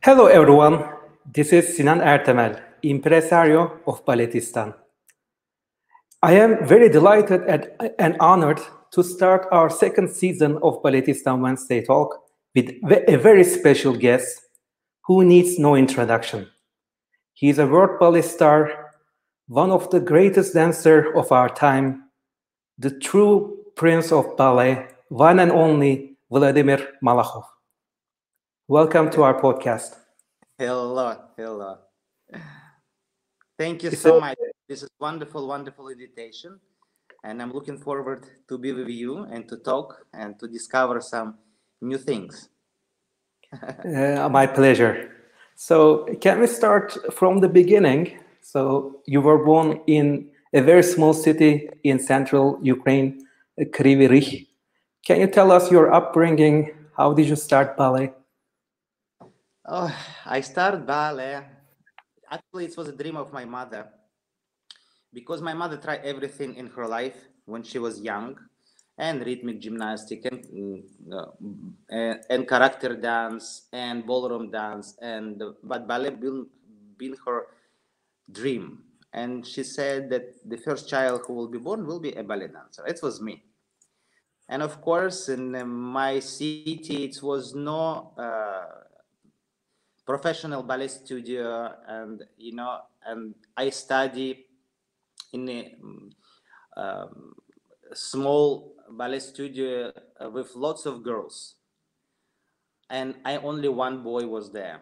Hello everyone, this is Sinan Ertemel, impresario of Balletistan. I am very delighted and honored to start our second season of Balletistan Wednesday Talk with a very special guest who needs no introduction. He is a world ballet star, one of the greatest dancers of our time, the true prince of ballet, one and only Vladimir Malakhov. Welcome to our podcast. Hello, hello. Thank you so much. This is wonderful, wonderful invitation. And I'm looking forward to be with you and to talk and to discover some new things. uh, my pleasure. So, can we start from the beginning? So, you were born in a very small city in central Ukraine, Kryvyi Rih. Can you tell us your upbringing? How did you start ballet? Oh, I started ballet. Actually, it was a dream of my mother. Because my mother tried everything in her life when she was young and rhythmic gymnastic and, mm, uh, and, and character dance and ballroom dance and but ballet been, been her dream. And she said that the first child who will be born will be a ballet dancer. It was me. And of course in my city it was no uh, professional ballet studio and you know and i study in a um, small ballet studio uh, with lots of girls. And i only one boy was there.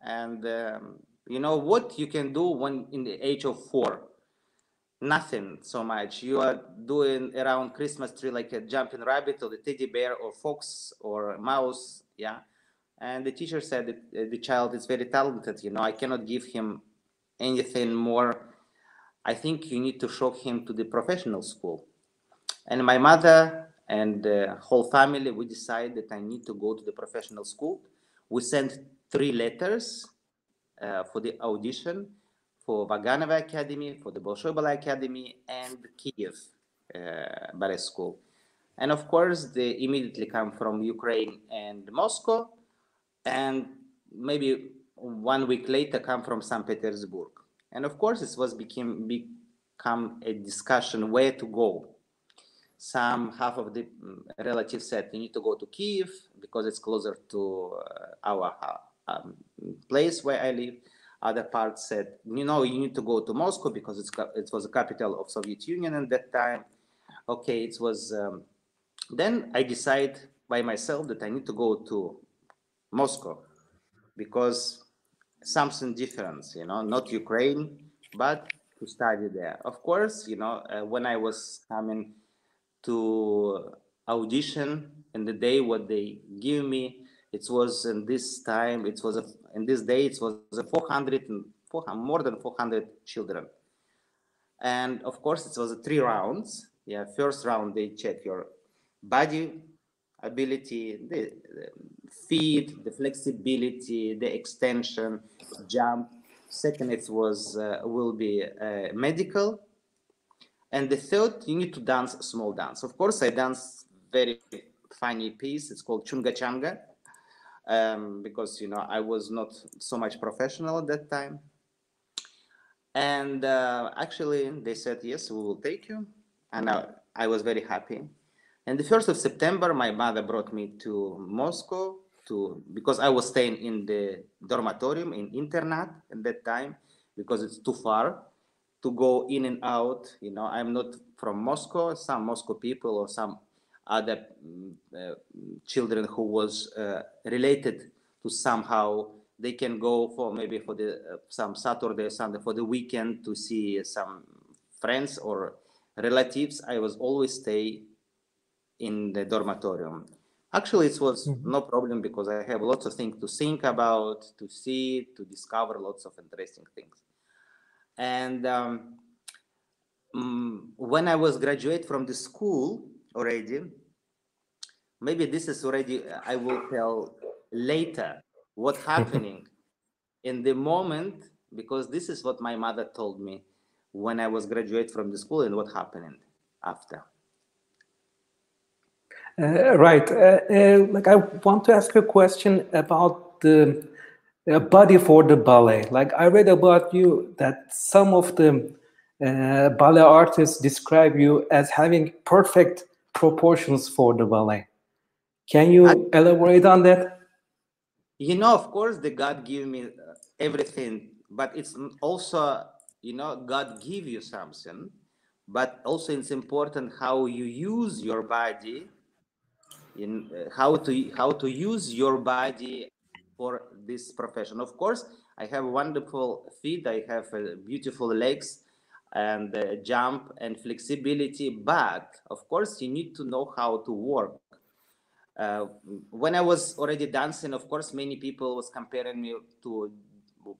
And um, you know what you can do when in the age of four nothing so much. You are doing around christmas tree like a jumping rabbit or the teddy bear or fox or mouse yeah and the teacher said that uh, the child is very talented you know i cannot give him anything more. I think you need to show him to the professional school. And my mother and the whole family we decided that i need to go to the professional school. We sent three letters uh, for the audition for Vaganova Academy, for the Bolshoi Ballet Academy, and Kiev uh, Ballet School. And of course, they immediately come from Ukraine and Moscow and maybe one week later come from St. Petersburg. And of course, it was became become a discussion where to go. Some half of the mm, relatives said you need to go to Kiev because it's closer to uh, our uh, um, place where I live. Other part said, you know, you need to go to Moscow because it's it was the capital of Soviet Union at that time. Okay, it was. Um, then I decide by myself that I need to go to Moscow because something different, you know, not Ukraine, but to study there. Of course, you know, uh, when I was coming to audition and the day what they give me, it was in this time, it was a, in this day, it was a 400, 400 more than 400 children. And of course, it was a three rounds. Yeah, first round they check your body ability, the, feet, the flexibility, the extension, jump. Second, it was uh, will be uh, medical, and the third, you need to dance a small dance. Of course, I dance very funny piece. It's called Chunga Changa, um, because you know I was not so much professional at that time. And uh, actually, they said yes, we will take you, and I, I was very happy and the 1st of September, my mother brought me to Moscow to because I was staying in the dormitorium in internat at that time because it's too far to go in and out. You know, I'm not from Moscow. Some Moscow people or some other uh, children who was uh, related to somehow they can go for maybe for the uh, some Saturday Sunday for the weekend to see some friends or relatives. I was always stay in the dormitorium. Actually, it was mm-hmm. no problem because I have lots of things to think about, to see, to discover lots of interesting things. And um, um, when I was graduate from the school already, maybe this is already I will tell later what happening in the moment because this is what my mother told me when I was graduate from the school and what happened after. Uh, right. Uh, uh, like I want to ask you a question about the body for the ballet. Like I read about you that some of the uh, ballet artists describe you as having perfect proportions for the ballet. Can you I, elaborate on that? You know, of course, the God give me uh, everything, but it's also, you know, God give you something, but also it's important how you use your body in uh, how to how to use your body for this profession. Of course, I have wonderful feet, I have uh, beautiful legs, and uh, jump and flexibility but of course you need to know how to work uh, when i was already dancing of course many people was comparing me to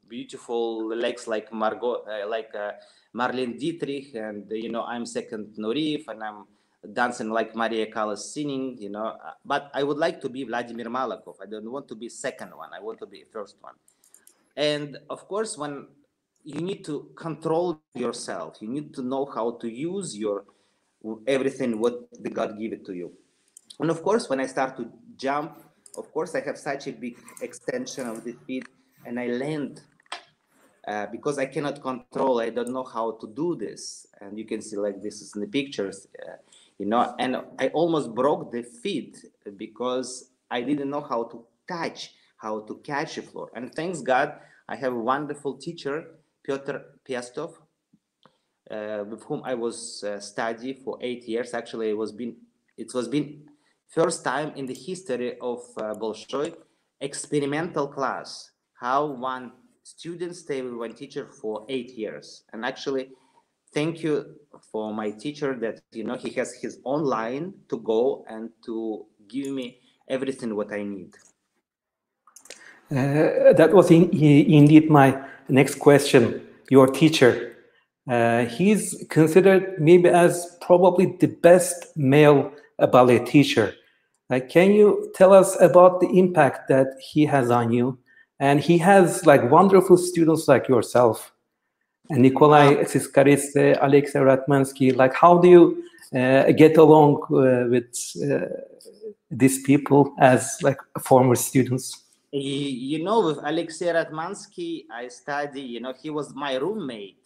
beautiful legs like margot uh, like uh, marlene dietrich and you know i'm second Nureyev and i'm dancing like maria callas singing you know uh, but i would like to be vladimir malakhov. I don't want to be second one. I want to be first one. And of course when you need to control yourself you need to know how to use your everything what the god give it to you. And of course when i start to jump of course i have such a big extension of the feet and i land uh, because i cannot control i don't know how to do this. And you can see like this is in the pictures uh, you know and i almost broke the feet because i didn't know how to touch how to catch the floor and thanks god i have a wonderful teacher Pyotr Pestov, uh, with whom I was uh, study for eight years. Actually, it was been it was been first time in the history of uh, Bolshoi experimental class. How one student stay with one teacher for eight years, and actually, thank you for my teacher that you know he has his own line to go and to give me everything what I need. Uh, that was in, indeed my next question. Your teacher, uh, he's considered maybe as probably the best male ballet teacher. Uh, can you tell us about the impact that he has on you? And he has like wonderful students like yourself, and Nikolai Tsiskaridze, Alexei Ratmansky. Like, how do you uh, get along uh, with uh, these people as like former students? you know, with Alexei Ratmansky, I study, you know, he was my roommate.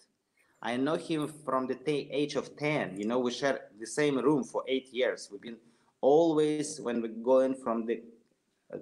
I know him from the age of 10. You know, we share the same room for eight years. We've been always, when we're going from the uh,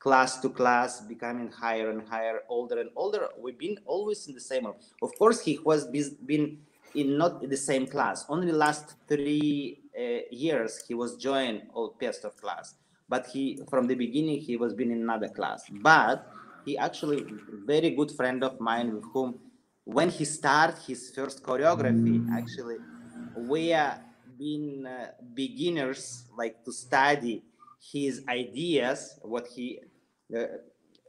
class to class, becoming higher and higher, older and older, we've been always in the same. Of course, he was been in not the same class. Only last three uh, years, he was joined all Pestov class but he from the beginning he was been in another class but he actually very good friend of mine with whom when he started his first choreography actually we are being uh, beginners like to study his ideas what he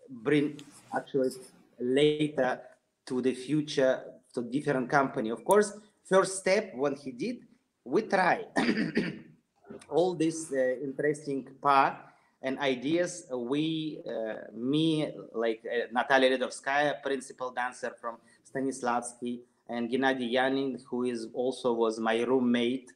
bring actually later to the future to different company. Of course first step when he did we try all this uh, interesting part and ideas. We uh, me like uh, natalia ledovskaya principal dancer from stanislavski and gennady yanin who is also was my roommate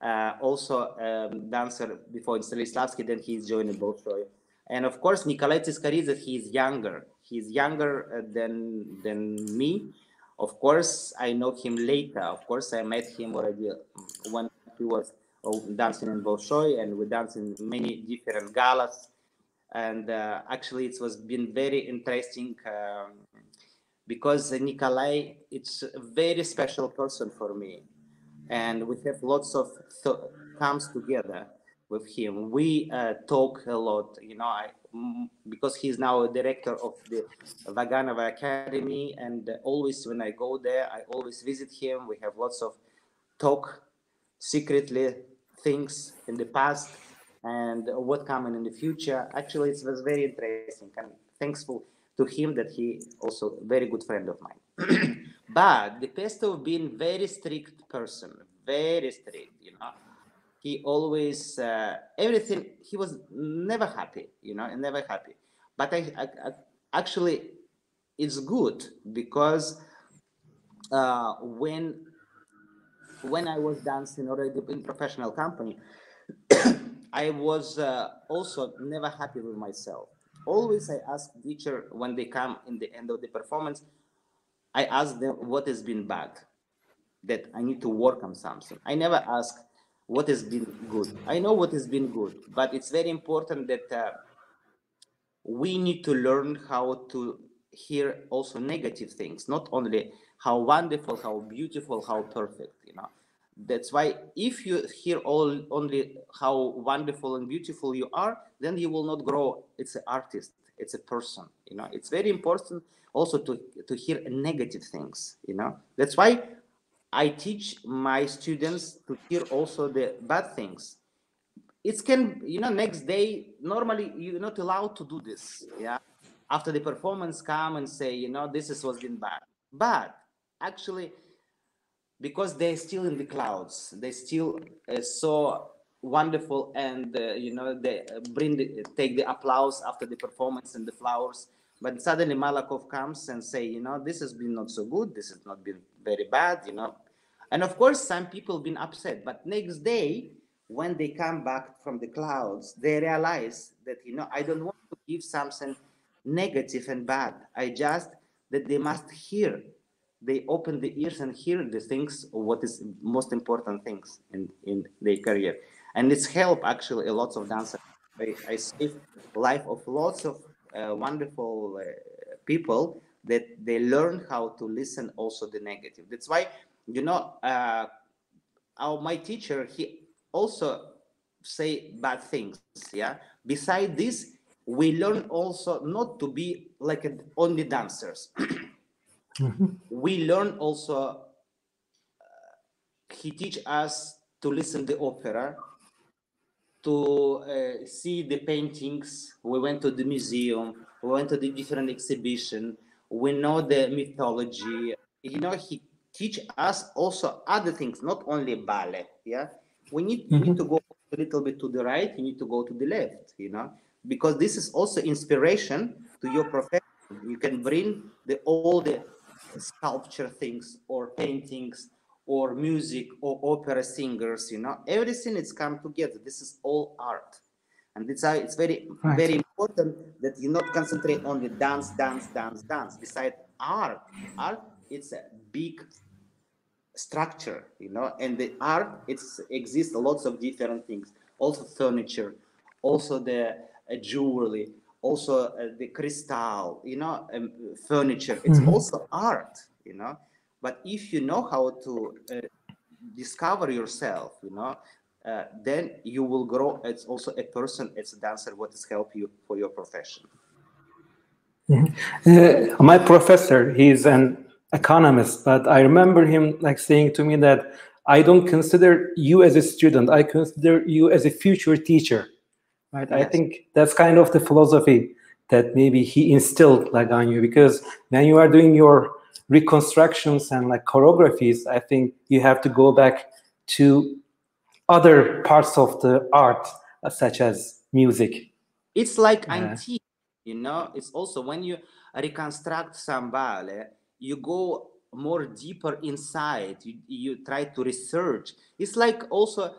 uh, also um, dancer before in stanislavski then he's joining bolshoi and of course nikolai tsiskaridze he's younger he's younger uh, than than me of course i know him later of course i met him already when he was dancing in Bolshoi and we danced in many different galas. And uh, actually, it was been very interesting um, because Nikolai, it's a very special person for me. And we have lots of th- comes together with him. We uh, talk a lot, you know, I, because he's now a director of the Vaganova Academy. And always when I go there, I always visit him. We have lots of talk secretly things in the past and what coming in the future. Actually, it was very interesting and thankful to him that he also very good friend of mine. but the Pestov being very strict person, very strict, you know. He always uh, everything. He was never happy, you know, never happy. But I, I, I actually, it's good because uh, when when I was dancing already in professional company, I was uh, also never happy with myself. always I ask teacher when they come in the end of the performance, I ask them what has been bad, that I need to work on something. I never ask what has been good. I know what has been good, but it's very important that uh, we need to learn how to hear also negative things, not only how wonderful, how beautiful, how perfect, you know. That's why if you hear all only how wonderful and beautiful you are, then you will not grow. It's an artist, it's a person, you know. It's very important also to, to hear negative things, you know. That's why I teach my students to hear also the bad things. It can, you know, next day, normally you're not allowed to do this. Yeah. After the performance, come and say, you know, this is what's been bad. But actually, because they're still in the clouds, they still uh, so wonderful and, uh, you know, they bring the, take the applause after the performance and the flowers. But suddenly Malakhov comes and say, you know, this has been not so good. This has not been very bad, you know. And of course, some people been upset. But next day, when they come back from the clouds, they realize that, you know, I don't want to give something negative and bad. I just that they must hear. They open the ears and hear the things, what is most important things in, in their career. And it's help actually a lot of dancers. I, I save life of lots of uh, wonderful uh, people that they learn how to listen also the negative. That's why, you know, uh, our, my teacher, he also say bad things. Yeah. Beside this, we learn also not to be like a, only dancers. mm-hmm. We learn also. Uh, he teach us to listen the opera, to uh, see the paintings. We went to the museum. We went to the different exhibition. We know the mythology. You know, he teach us also other things, not only ballet. Yeah, we need, mm-hmm. we need to go a little bit to the right. You need to go to the left. You know, because this is also inspiration to your profession. You can bring the all the sculpture things or paintings or music or opera singers you know everything is come together this is all art and it's it's very right. very important that you not concentrate on the dance dance dance dance. Beside art art it's a big structure you know? And the art it's exists lots of different things. Also furniture also the uh, jewelry also uh, the crystal you know um, furniture. It's mm-hmm. also art you know? But if you know how to uh, discover yourself, you know, uh, then you will grow as also a person, as a dancer, what is help you for your profession. Mm-hmm. Uh, my professor, he's an economist, but I remember him like saying to me that I don't consider you as a student. I consider you as a future teacher. Right. Yes. I think that's kind of the philosophy that maybe he instilled like on you because when you are doing your reconstructions and like choreographies, I think you have to go back to other parts of the art, uh, such as music. It's like yeah. antique, you know. It's also when you reconstruct some ballet, you go more deeper inside. You, you try to research. It's like also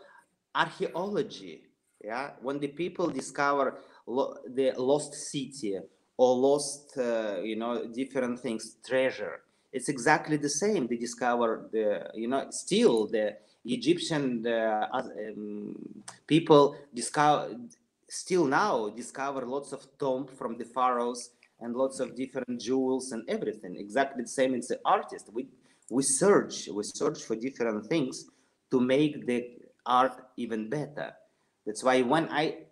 archaeology. Yeah, when the people discover lo- the lost city or lost, uh, you know, different things, treasure it's exactly the same. They discover the, you know, still the Egyptian the, um, people discover, still now discover lots of tomb from the pharaohs and lots of different jewels and everything. Exactly the same as the artist. We we search, we search for different things to make the art even better. That's why when I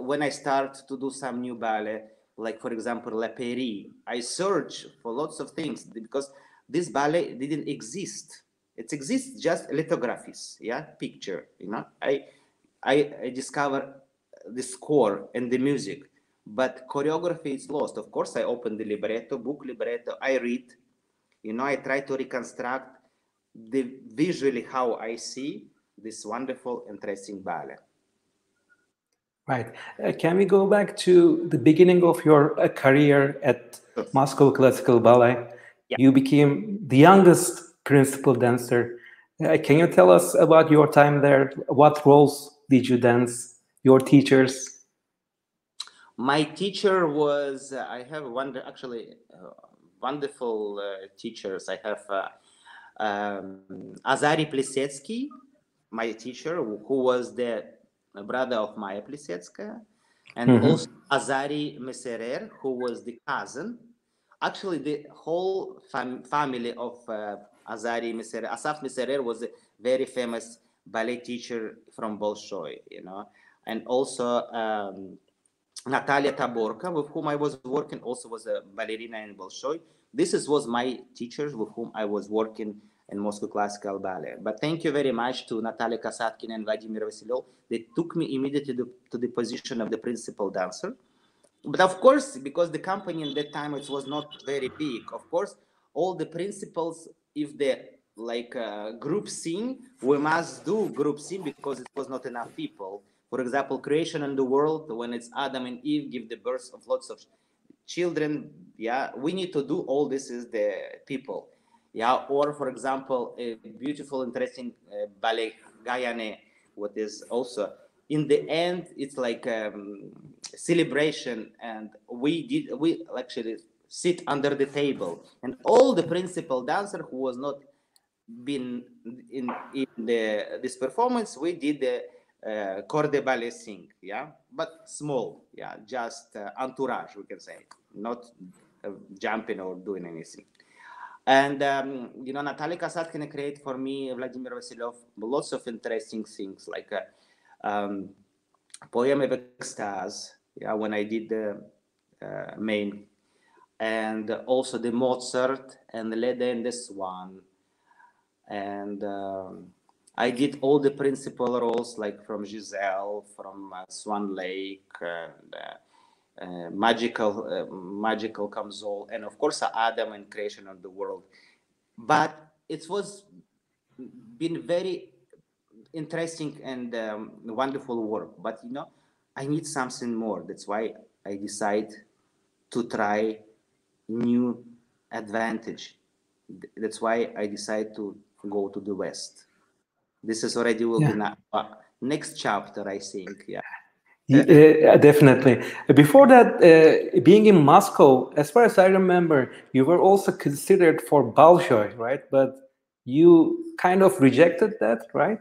when I start to do some new ballet, like for example La Pairie. I search for lots of things because this ballet didn't exist. It exists just lithographies, yeah, picture. You know, I I, I discover the score and the music, but choreography is lost. Of course, I open the libretto, book libretto, I read. You know, I try to reconstruct the visually how I see this wonderful, interesting ballet. Right. Uh, can we go back to the beginning of your uh, career at Moscow Classical Ballet? Yeah. You became the youngest principal dancer. Uh, can you tell us about your time there? What roles did you dance? Your teachers? my teacher was uh, I have one actually uh, wonderful uh, teachers. I have uh, um, Azari Plisetsky, my teacher, who was the brother of Maya Plisetskaya, and mm-hmm. also Azari Messerer, who was the cousin. Actually, the whole fam- family of uh, Azari Messerer, Asaf Messerer was a very famous ballet teacher from Bolshoi, you know, and also um, Natalia Taborka, with whom I was working, also was a ballerina in Bolshoi. This is, was my teachers with whom I was working in Moscow Classical Ballet. But thank you very much to Natalia Kasatkin and Vladimir Vasilyov. They took me immediately to, to the position of the principal dancer. But of course, because the company in that time it was not very big, of course, all the principals, if the like uh, group scene, we must do group scene because it was not enough people. For example, creation in the world, when it's Adam and Eve give the birth of lots of children, yeah, we need to do all this is the people. Yeah, or for example, a beautiful, interesting uh, ballet Gayane, what is also in the end, it's like um, celebration, and we did we actually sit under the table, and all the principal dancer who was not been in in the this performance, we did the uh, corps de ballet sing, yeah, but small, yeah, just uh, entourage, we can say, not uh, jumping or doing anything. And um, you know, Natalia Kasatkin create for me, Vladimir Vasilyov, lots of interesting things like uh, um, poem of extase. Yeah, when I did the uh, main, and also the Mozart and Leda and the Swan, and um, I did all the principal roles, like from Giselle, from uh, Swan Lake, and, uh, uh, Magical, uh, Magical Kamzol, and of course Adam and Creation of the World. But it was been very interesting and um, wonderful work. But you know, I need something more. That's why I decide to try new advantage. That's why I decide to go to the West. This is already will yeah. be now, uh, next chapter, I think. Yeah. Yeah, definitely. Before that, uh, being in Moscow, as far as I remember, you were also considered for Bolshoi, right? But you kind of rejected that, right?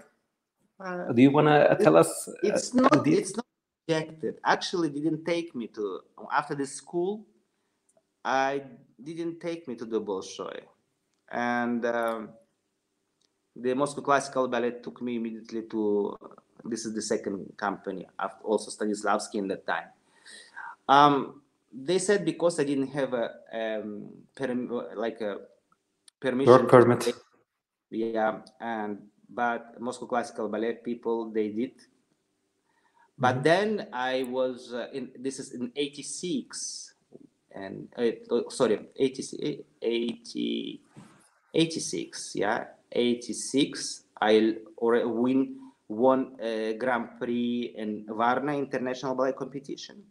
Uh, Do you want to tell us? It's uh, not. It's not rejected. Actually, didn't take me to after the school. I didn't take me to the Bolshoi, and um, the Moscow Classical Ballet took me immediately to this is the second company after also Stanislavski in that time. Um, they said because I didn't have a um, per, like a permission work permit. Yeah, and but Moscow Classical Ballet people they did. But mm-hmm. then I was uh, in this is in '86 and uh, sorry 80, 80 86 yeah 86 I win won a Grand Prix in Varna International Ballet Competition.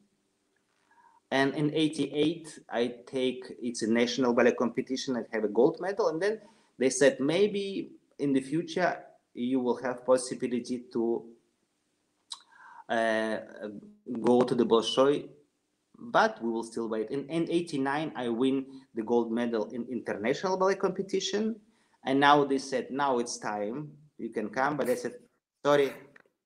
And in 88, I take it's a national ballet competition and have a gold medal. And then they said maybe in the future you will have possibility to uh, go to the Bolshoi, but we will still wait. In, in 89, I win the gold medal in international ballet competition and now they said, now it's time. You can come. But I said, sorry,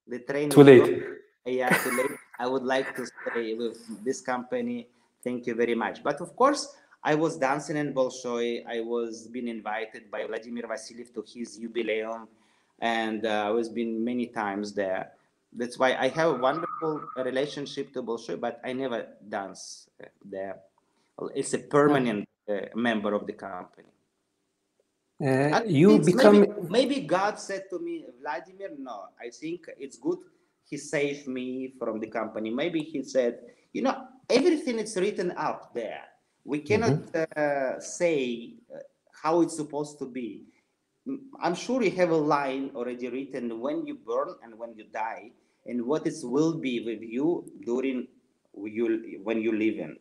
the train. Too late. Yeah, too late. I would like to stay with this company. Thank you very much. But of course, I was dancing in Bolshoi. I was being invited by Vladimir Vasilyev to his jubileum, and uh, I was been many times there. That's why I have a wonderful relationship to Bolshoi, but I never dance uh, there. It's a permanent uh, member of the company. Uh, you become maybe, maybe, God said to me, Vladimir, no, I think it's good. He saved me from the company. Maybe he said, you know, everything is written up there. We cannot mm-hmm. uh, say uh, how it's supposed to be. I'm sure you have a line already written when you burn and when you die, and what it will be with you during you when you live in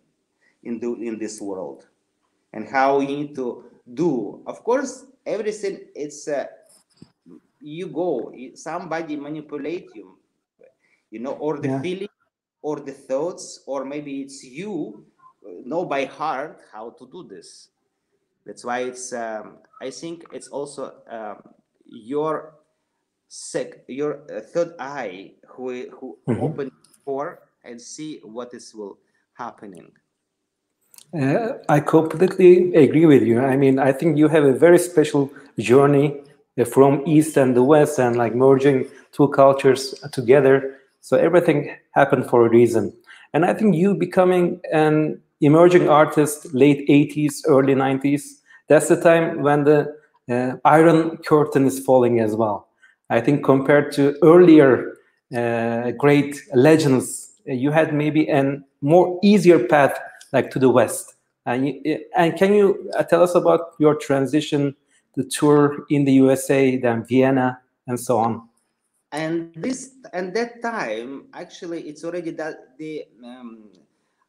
in, the, in this world, and how you need to do. Of course, everything it's uh, you go somebody manipulate you you know or the yeah. feeling or the thoughts, or maybe it's you uh, know by heart how to do this. That's why it's. Um, I think it's also um, your sec, your uh, third eye who who mm-hmm. open for and see what is will happening. Uh, I completely agree with you. I mean, I think you have a very special journey uh, from East and the West, and like merging two cultures together. So everything happened for a reason. And I think you becoming an emerging artist, late 80s, early 90s, that's the time when the uh, Iron Curtain is falling as well. I think compared to earlier uh, great legends, uh, you had maybe a more easier path like to the west. And, you, and can you uh, tell us about your transition, the tour in the USA, then Vienna, and so on? And this and that time, actually, it's already that the um,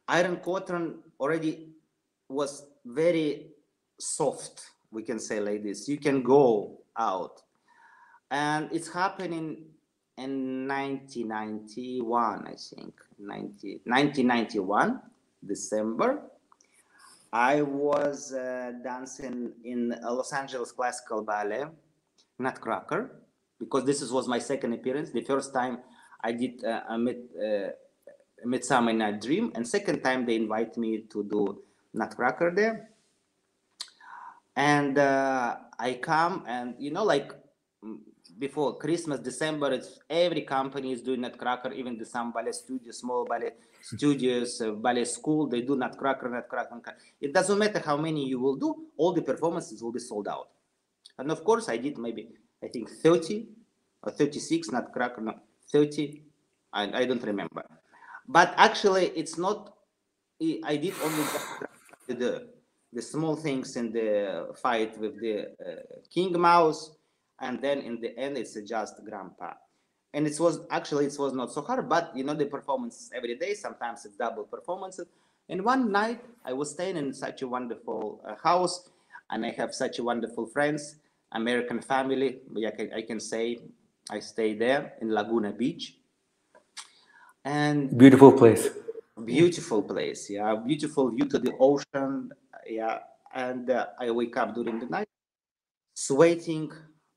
Iron Curtain already was very soft. We can say like this. You can go out, and it's happening in 1991, I think, 90, 1991 December, I was uh, dancing in a Los Angeles Classical Ballet, Nutcracker, because this was my second appearance. The first time I did uh, a, mid, uh, Midsummer Night Dream, and second time they invite me to do Nutcracker there. And uh, I come and you know like before Christmas, December, it's every company is doing Nutcracker, even the some ballet studios, small ballet studios, uh, ballet school, they do Nutcracker, Nutcracker, Nutcracker. It doesn't matter how many you will do, all the performances will be sold out. And of course, I did maybe, I think 30 or 36 Nutcracker, no, 30, I, I don't remember. But actually, it's not, I did only the, the small things in the fight with the uh, King Mouse, and then in the end it's just grandpa. And it was actually it was not so hard but you know the performance every day sometimes it's double performances. And one night i was staying in such a wonderful uh, house and i have such a wonderful friends american family I can, I can say i stay there in laguna beach. And beautiful place. Beautiful place yeah. Beautiful view to the ocean yeah and uh, i wake up during the night sweating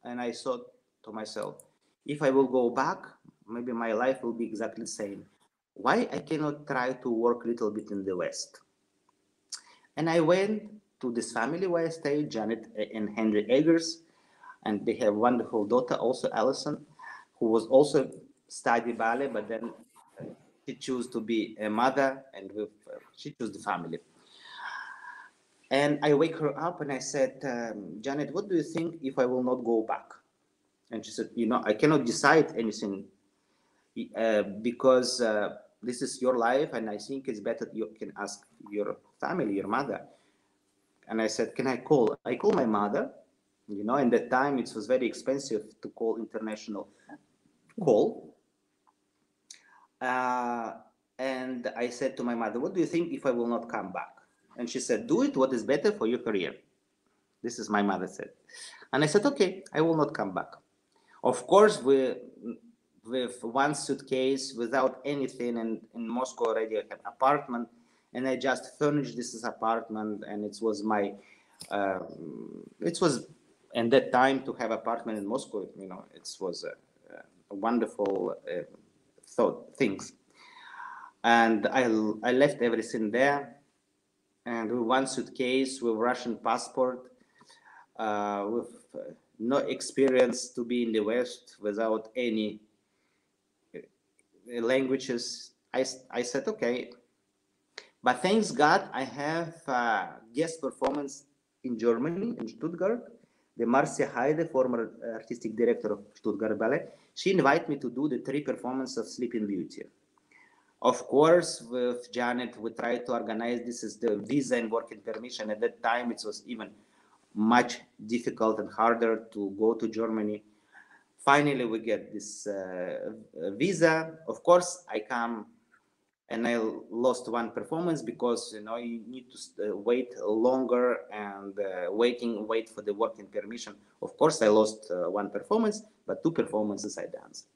and I thought to myself, if I will go back, maybe my life will be exactly the same. Why I cannot try to work a little bit in the West? And I went to this family where I stayed, Janet and Henry Eggers, and they have wonderful daughter, also Allison, who was also study ballet, but then she chose to be a mother, and with, uh, she chose the family. And I wake her up and I said, um, Janet, what do you think if I will not go back? And she said, you know, I cannot decide anything uh, because uh, this is your life, and I think it's better you can ask your family, your mother. And I said, can I call? I call my mother. You know, in that time it was very expensive to call international call. Uh, and I said to my mother, what do you think if I will not come back? And she said, Do it what is better for your career. This is my mother said. And I said, Okay, I will not come back. Of course, we, with one suitcase, without anything, and in Moscow already I have apartment, and I just furnished this apartment, and it was my, uh, it was, in that time to have apartment in Moscow, you know, it was a, a wonderful uh, thought things. And I, I left everything there and with one suitcase with Russian passport, uh, with uh, no experience to be in the West without any uh, languages. I, I said, okay. But thanks God, I have a guest performance in Germany, in Stuttgart. The Marcia Haydée, former artistic director of Stuttgart Ballet, she invited me to do the three performances of Sleeping Beauty. Of course, with Janet, we tried to organize this is the visa and working permission. At that time, it was even much difficult and harder to go to Germany. Finally, we get this uh, visa. Of course, I come and I lost one performance because you know you need to uh, wait longer and uh, waiting wait for the working permission. Of course, I lost uh, one performance, but two performances I danced.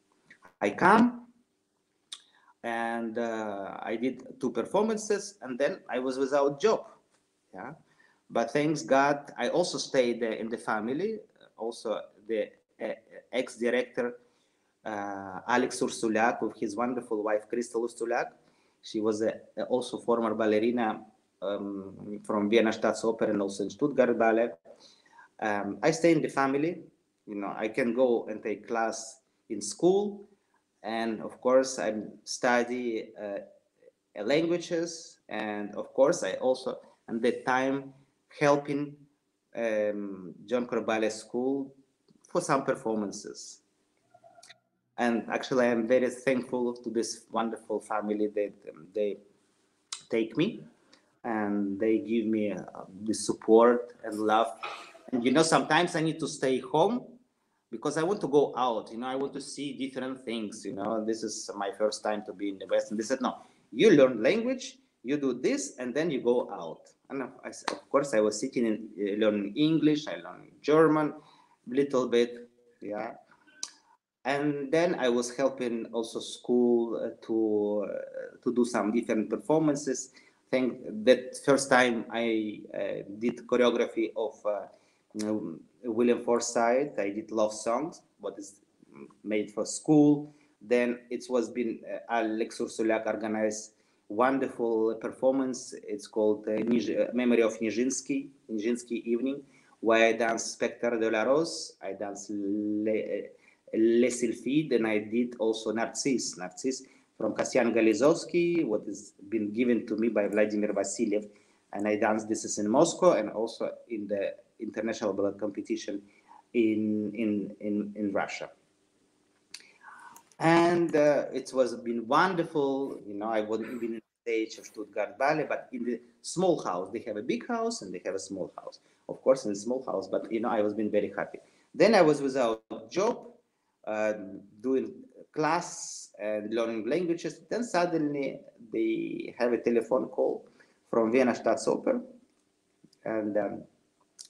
I come and uh, I did two performances, and then I was without job. Yeah, but thanks God, I also stayed in the family. Also, the uh, ex-director uh, Alex Ursuliak with his wonderful wife Crystal Ursuliak. She was a, also former ballerina um, from Vienna Staatsoper and also in Stuttgart Ballet. Um, I stay in the family. You know, I can go and take class in school, and of course, I study uh, languages, and of course, I also at that time helping um, John Ballet School for some performances. And actually, I am very thankful to this wonderful family that um, they take me and they give me uh, the support and love. And you know, sometimes I need to stay home because I want to go out. You know, I want to see different things. You know, this is my first time to be in the West. And they said, no, you learn language, you do this, and then you go out. And I, of course, I was sitting and uh, learning English, I learned German, a little bit, yeah. And then I was helping also school uh, to uh, to do some different performances think that first time I uh, did choreography of uh, William Forsythe. I did love songs, what is made for school. Then it was been uh, Alex Ursuliak organized wonderful performance. It's called uh, uh, Memory of Nijinsky, Nijinsky Evening, where I danced Spectre de la Rose, I danced Le, uh, Les Sylphides, and I did also Narcisse. Narcisse from Kasyan Goleizovsky, what has been given to me by Vladimir Vasiliev. And I danced this is in Moscow and also in the international ballet competition in, in, in, in Russia. And uh, it was been wonderful. You know, I wasn't been in the stage of Stuttgart Ballet, but in the small house, they have a big house and they have a small house. Of course, in the small house, but you know, I was been very happy. Then I was without job, uh, doing class and learning languages. Then suddenly they have a telephone call from Vienna Staatsoper. And um,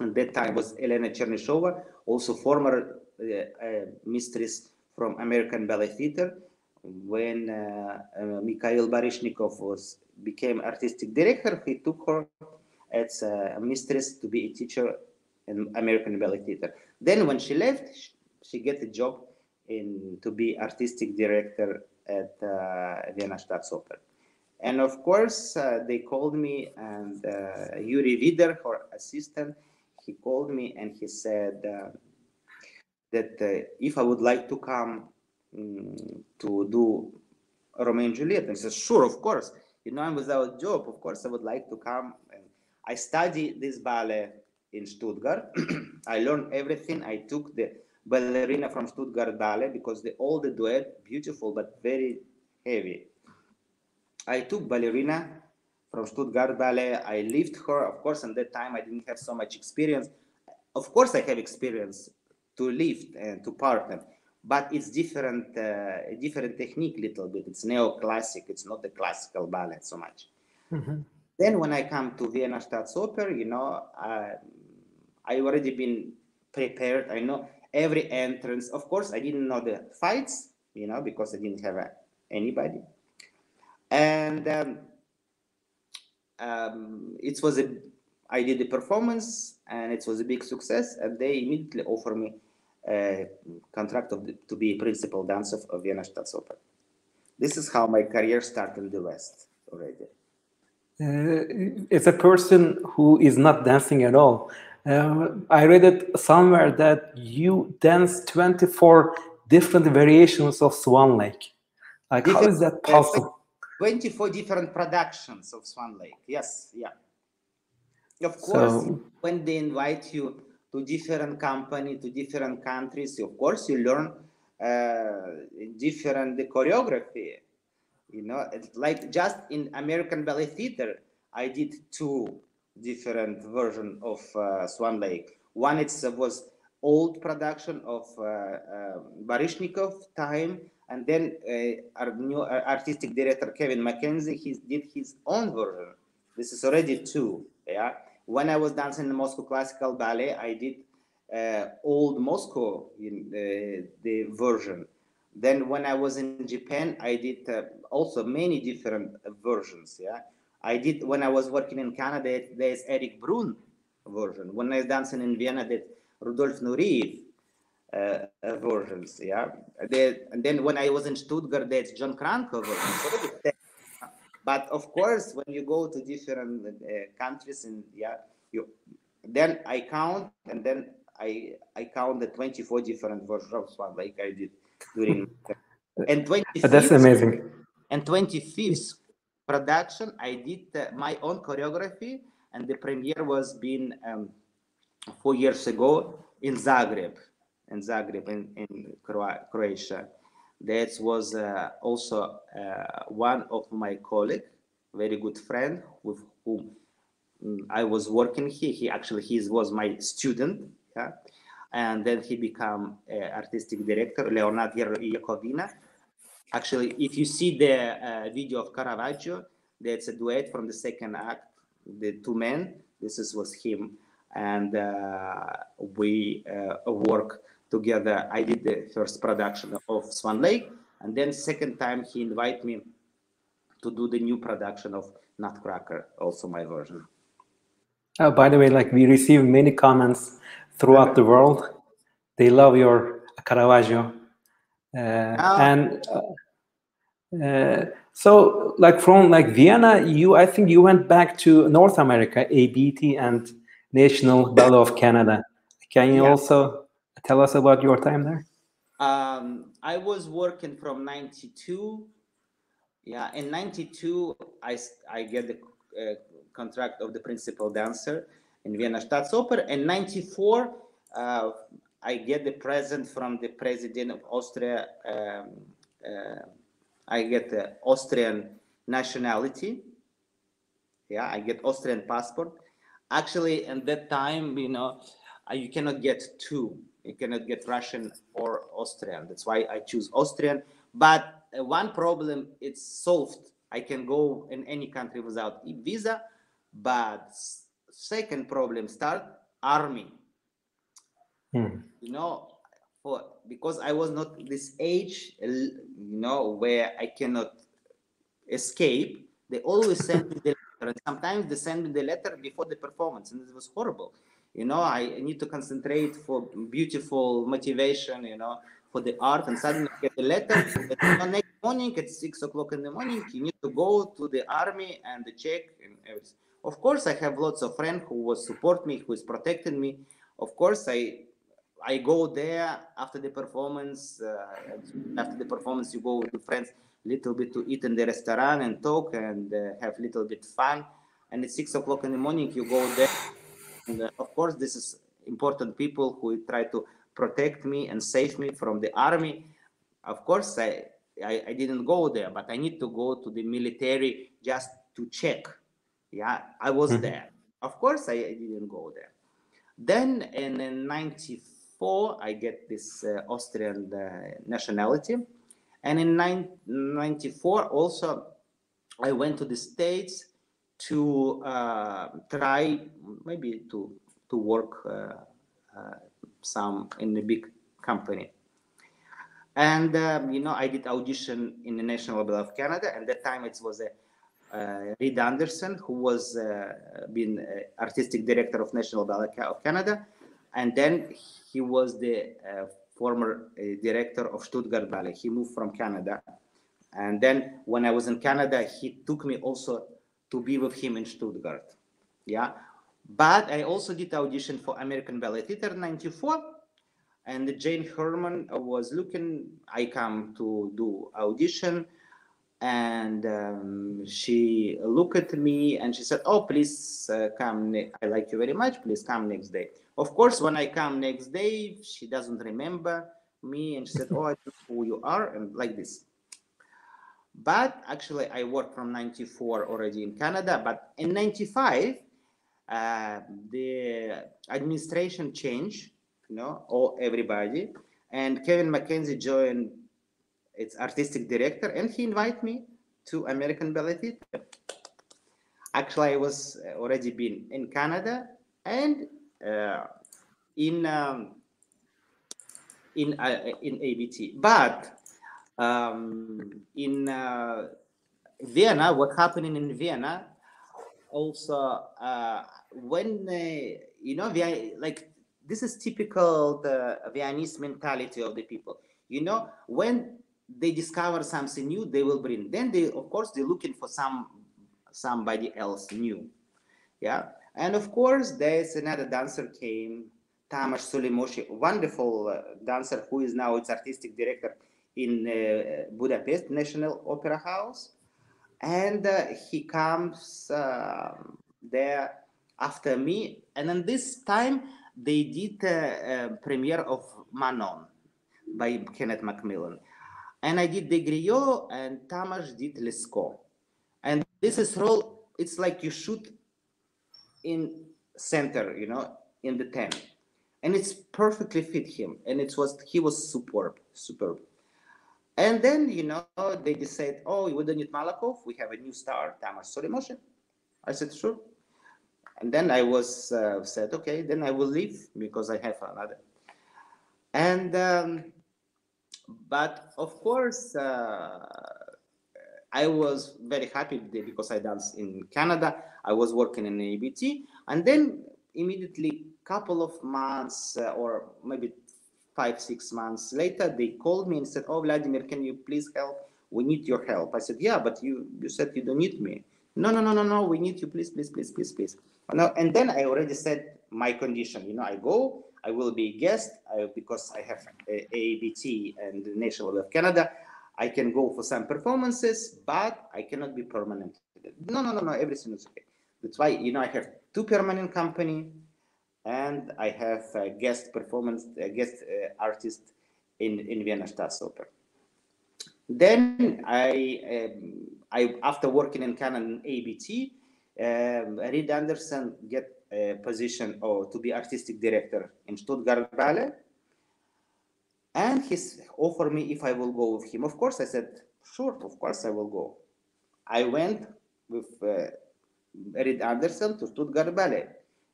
at that time was Elena Chernyshova, also former uh, uh, mistress from American Ballet Theater. When uh, Mikhail Baryshnikov was became artistic director, he took her as a mistress to be a teacher in American Ballet Theater. Then when she left, she, she get a job in to be artistic director at uh, Vienna Staatsoper. And of course, uh, they called me, and uh, Yuri Vider, her assistant, he called me and he said uh, that uh, if I would like to come um, to do Romeo and Juliet, and I said, sure, of course. You know, I'm without job. Of course, I would like to come. And I studied this ballet in Stuttgart. I learned everything. I took the ballerina from Stuttgart Ballet because the all the duet beautiful but very heavy. I took ballerina from Stuttgart Ballet. I lived her. Of course, at that time I didn't have so much experience. Of course, I have experience to lift and to partner, but it's different, uh, different technique little bit. It's neoclassic. It's not the classical ballet so much. Mm-hmm. Then when I come to Vienna Staatsoper, you know, uh, I already been prepared. I know every entrance. Of course, I didn't know the fights, you know, because I didn't have uh, anybody. And um, um, it was a, I did the performance and it was a big success. And they immediately offered me a contract of the, to be principal dancer of Vienna Staatsoper. This is how my career started in the West already. Uh, as a person who is not dancing at all, uh, I read it somewhere that you dance 24 different variations of Swan Lake. Like, how is that possible? 24 different productions of Swan Lake. Yes, yeah. Of course, so, when they invite you to different company, to different countries, of course, you learn uh, different choreography. You know, it's like just in American Ballet Theater, I did two different version of uh, Swan Lake. One it was old production of uh, uh, Baryshnikov time, and then uh, our new uh, artistic director Kevin McKenzie he did his own version. This is already two. Yeah. When I was dancing in the Moscow Classical Ballet, I did uh, old Moscow in the version. Then when I was in Japan, I did uh, also many different versions. Yeah, I did when I was working in Canada. There's Erik Bruhn version. When I was dancing in Vienna, did Rudolf Nureyev uh, uh, versions. Yeah, they, and then when I was in Stuttgart, there's John version. but of course, when you go to different uh, countries and yeah, you then I count and then I I count the 24 different versions of like I did during and 25th, that's amazing. And 25th production, I did uh, my own choreography, and the premiere was been um, four years ago in Zagreb, in Zagreb in, in Croatia. That was uh, also uh, one of my colleague, very good friend with whom mm, I was working here. He actually he was my student. Yeah and then he became artistic director, Leonardo Jakovina. Actually, if you see the uh, video of Caravaggio, that's a duet from the second act, the two men. This is, was him, and uh, we uh, work together. I did the first production of Swan Lake, and then second time he invited me to do the new production of Nutcracker, also my version. Oh, by the way, like we received many comments throughout the world. They love your Caravaggio. Uh, oh. And uh, uh, so, like from like Vienna, you I think you went back to North America, ABT and National Ballet of Canada. Can you yeah. also tell us about your time there? Um, I was working from '92. Yeah, in '92, I I get the uh, contract of the principal dancer in Vienna Staatsoper. In 94, uh, I get the present from the president of Austria. Um, uh, I get the Austrian nationality. Yeah, I get Austrian passport. Actually, in that time, you know, you cannot get two. You cannot get Russian or Austrian. That's why I choose Austrian. But uh, one problem, it's solved. I can go in any country without visa. But second problem start army hmm. you know for because i was not this age you know where i cannot escape they always send me the letter and sometimes they send me the letter before the performance and it was horrible you know i need to concentrate for beautiful motivation you know for the art and suddenly get the letter the next morning at six o'clock in the morning you need to go to the army and check and everything of course, I have lots of friends who will support me, who is protecting me. Of course, I I go there after the performance. Uh, after the performance, you go with friends little bit to eat in the restaurant and talk and uh, have little bit fun. And at six o'clock in the morning, you go there. And uh, of course, this is important people who try to protect me and save me from the army. Of course, I, I, I didn't go there, but I need to go to the military just to check yeah, I was mm-hmm. there. Of course, I, I, didn't go there. Then in, in 94, I get this uh, Austrian uh, nationality. And in 94, also, I went to the States to uh, try maybe to, to work uh, uh, some in a big company. And, um, you know, I did audition in the National Ballet of Canada. And that time it was a uh, Reid Anderson, who was uh, been uh, artistic director of National Ballet of Canada, and then he was the former director of Stuttgart Ballet. He moved from Canada, and then when I was in Canada, he took me also to be with him in Stuttgart. Yeah, but I also did audition for American Ballet Theater '94, and Jane Hermann was looking. I come to do audition and um, she looked at me and she said oh please uh, come i like you very much please come next day of course when i come next day she doesn't remember me and she said oh i know who you are and like this but actually i worked from 94 already in canada but in 95 uh, the administration changed you know all everybody and kevin mckenzie joined its artistic director, and he invited me to American Ballet Theatre. Actually, I was already been in Canada and uh, in um, in uh, in ABT, but um, in uh, Vienna, what happening in Vienna, also uh, when uh, you know, like this is typical the Viennese mentality of the people. You know, when they discover something new, they will bring. Then they, of course, they're looking for some somebody else new. Yeah, and of course, there's another dancer came, Tamas Solymosi, wonderful uh, dancer who is now its artistic director in uh, Budapest National Opera House, and uh, he comes um, there after me, and then this time they did a, a premiere of Manon by Kenneth Macmillan. And I did Des Grieux and Tamas did Lescaut. And this is role, it's like you shoot in center, you know, in the 10. And it's perfectly fit him. And it was he was superb, superb. And then, you know, they just said, oh, we don't need Malakhov. We have a new star, Tamas Solymosi. I said, sure. And then I was uh, said, okay, then I will leave because I have another. And um, but of course, uh, I was very happy because I danced in Canada. I was working in ABT, and then immediately, couple of months uh, or maybe five six months later, they called me and said, "Oh, Vladimir, can you please help? We need your help." I said, "Yeah, but you you said you don't need me." No, no, no, no, no. We need you, please, please, please, please, please. And then I already said my condition. You know, I go, I will be a guest I, because I have uh, AABT and the National of Canada. I can go for some performances, but I cannot be permanent. No, no, no, no. Everything is okay. That's why you know I have two permanent company, and I have a guest performance, a guest uh, artist in in Vienna Staatsoper. Then I, um, I after working in Canon ABT, um, Reid Anderson get a position or to be artistic director in Stuttgart Ballet. And he's offered me if I will go with him. Of course, I said, sure, of course I will go. I went with uh, Reid Anderson to Stuttgart Ballet.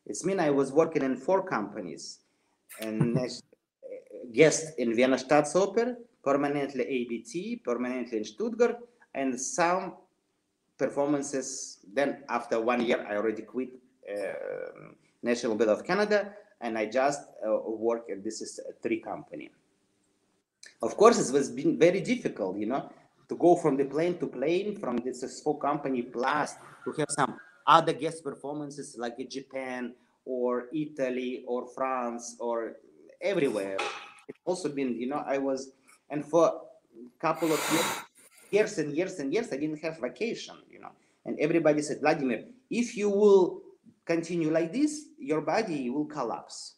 It's mean I was working in four companies and guest in Vienna Staatsoper, permanently ABT, permanently in Stuttgart, and some performances. Then after one year, I already quit uh, National Ballet of Canada, and I just uh, work. And this is a three company. Of course, it was been very difficult, you know, to go from the plane to plane from this four company plus to have some other guest performances like Japan or Italy or France or everywhere. It's also been, you know, I was, and for a couple of years, years and years and years, I didn't have vacation, you know. And everybody said, Vladimir, if you will continue like this, your body will collapse.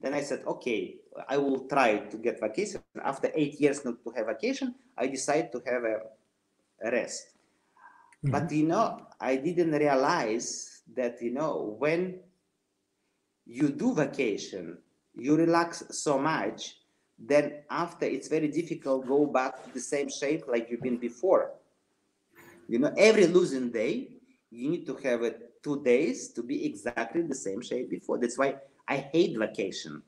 Then I said, okay, I will try to get vacation. After eight years not to have vacation, I decided to have a, a Mm-hmm. But you know, I didn't realize that you know when you do vacation, you relax so much then after it's very difficult go back to the same shape like you've been before. You know every losing day you need to have two days to be exactly the same shape before. That's why i hate vacation.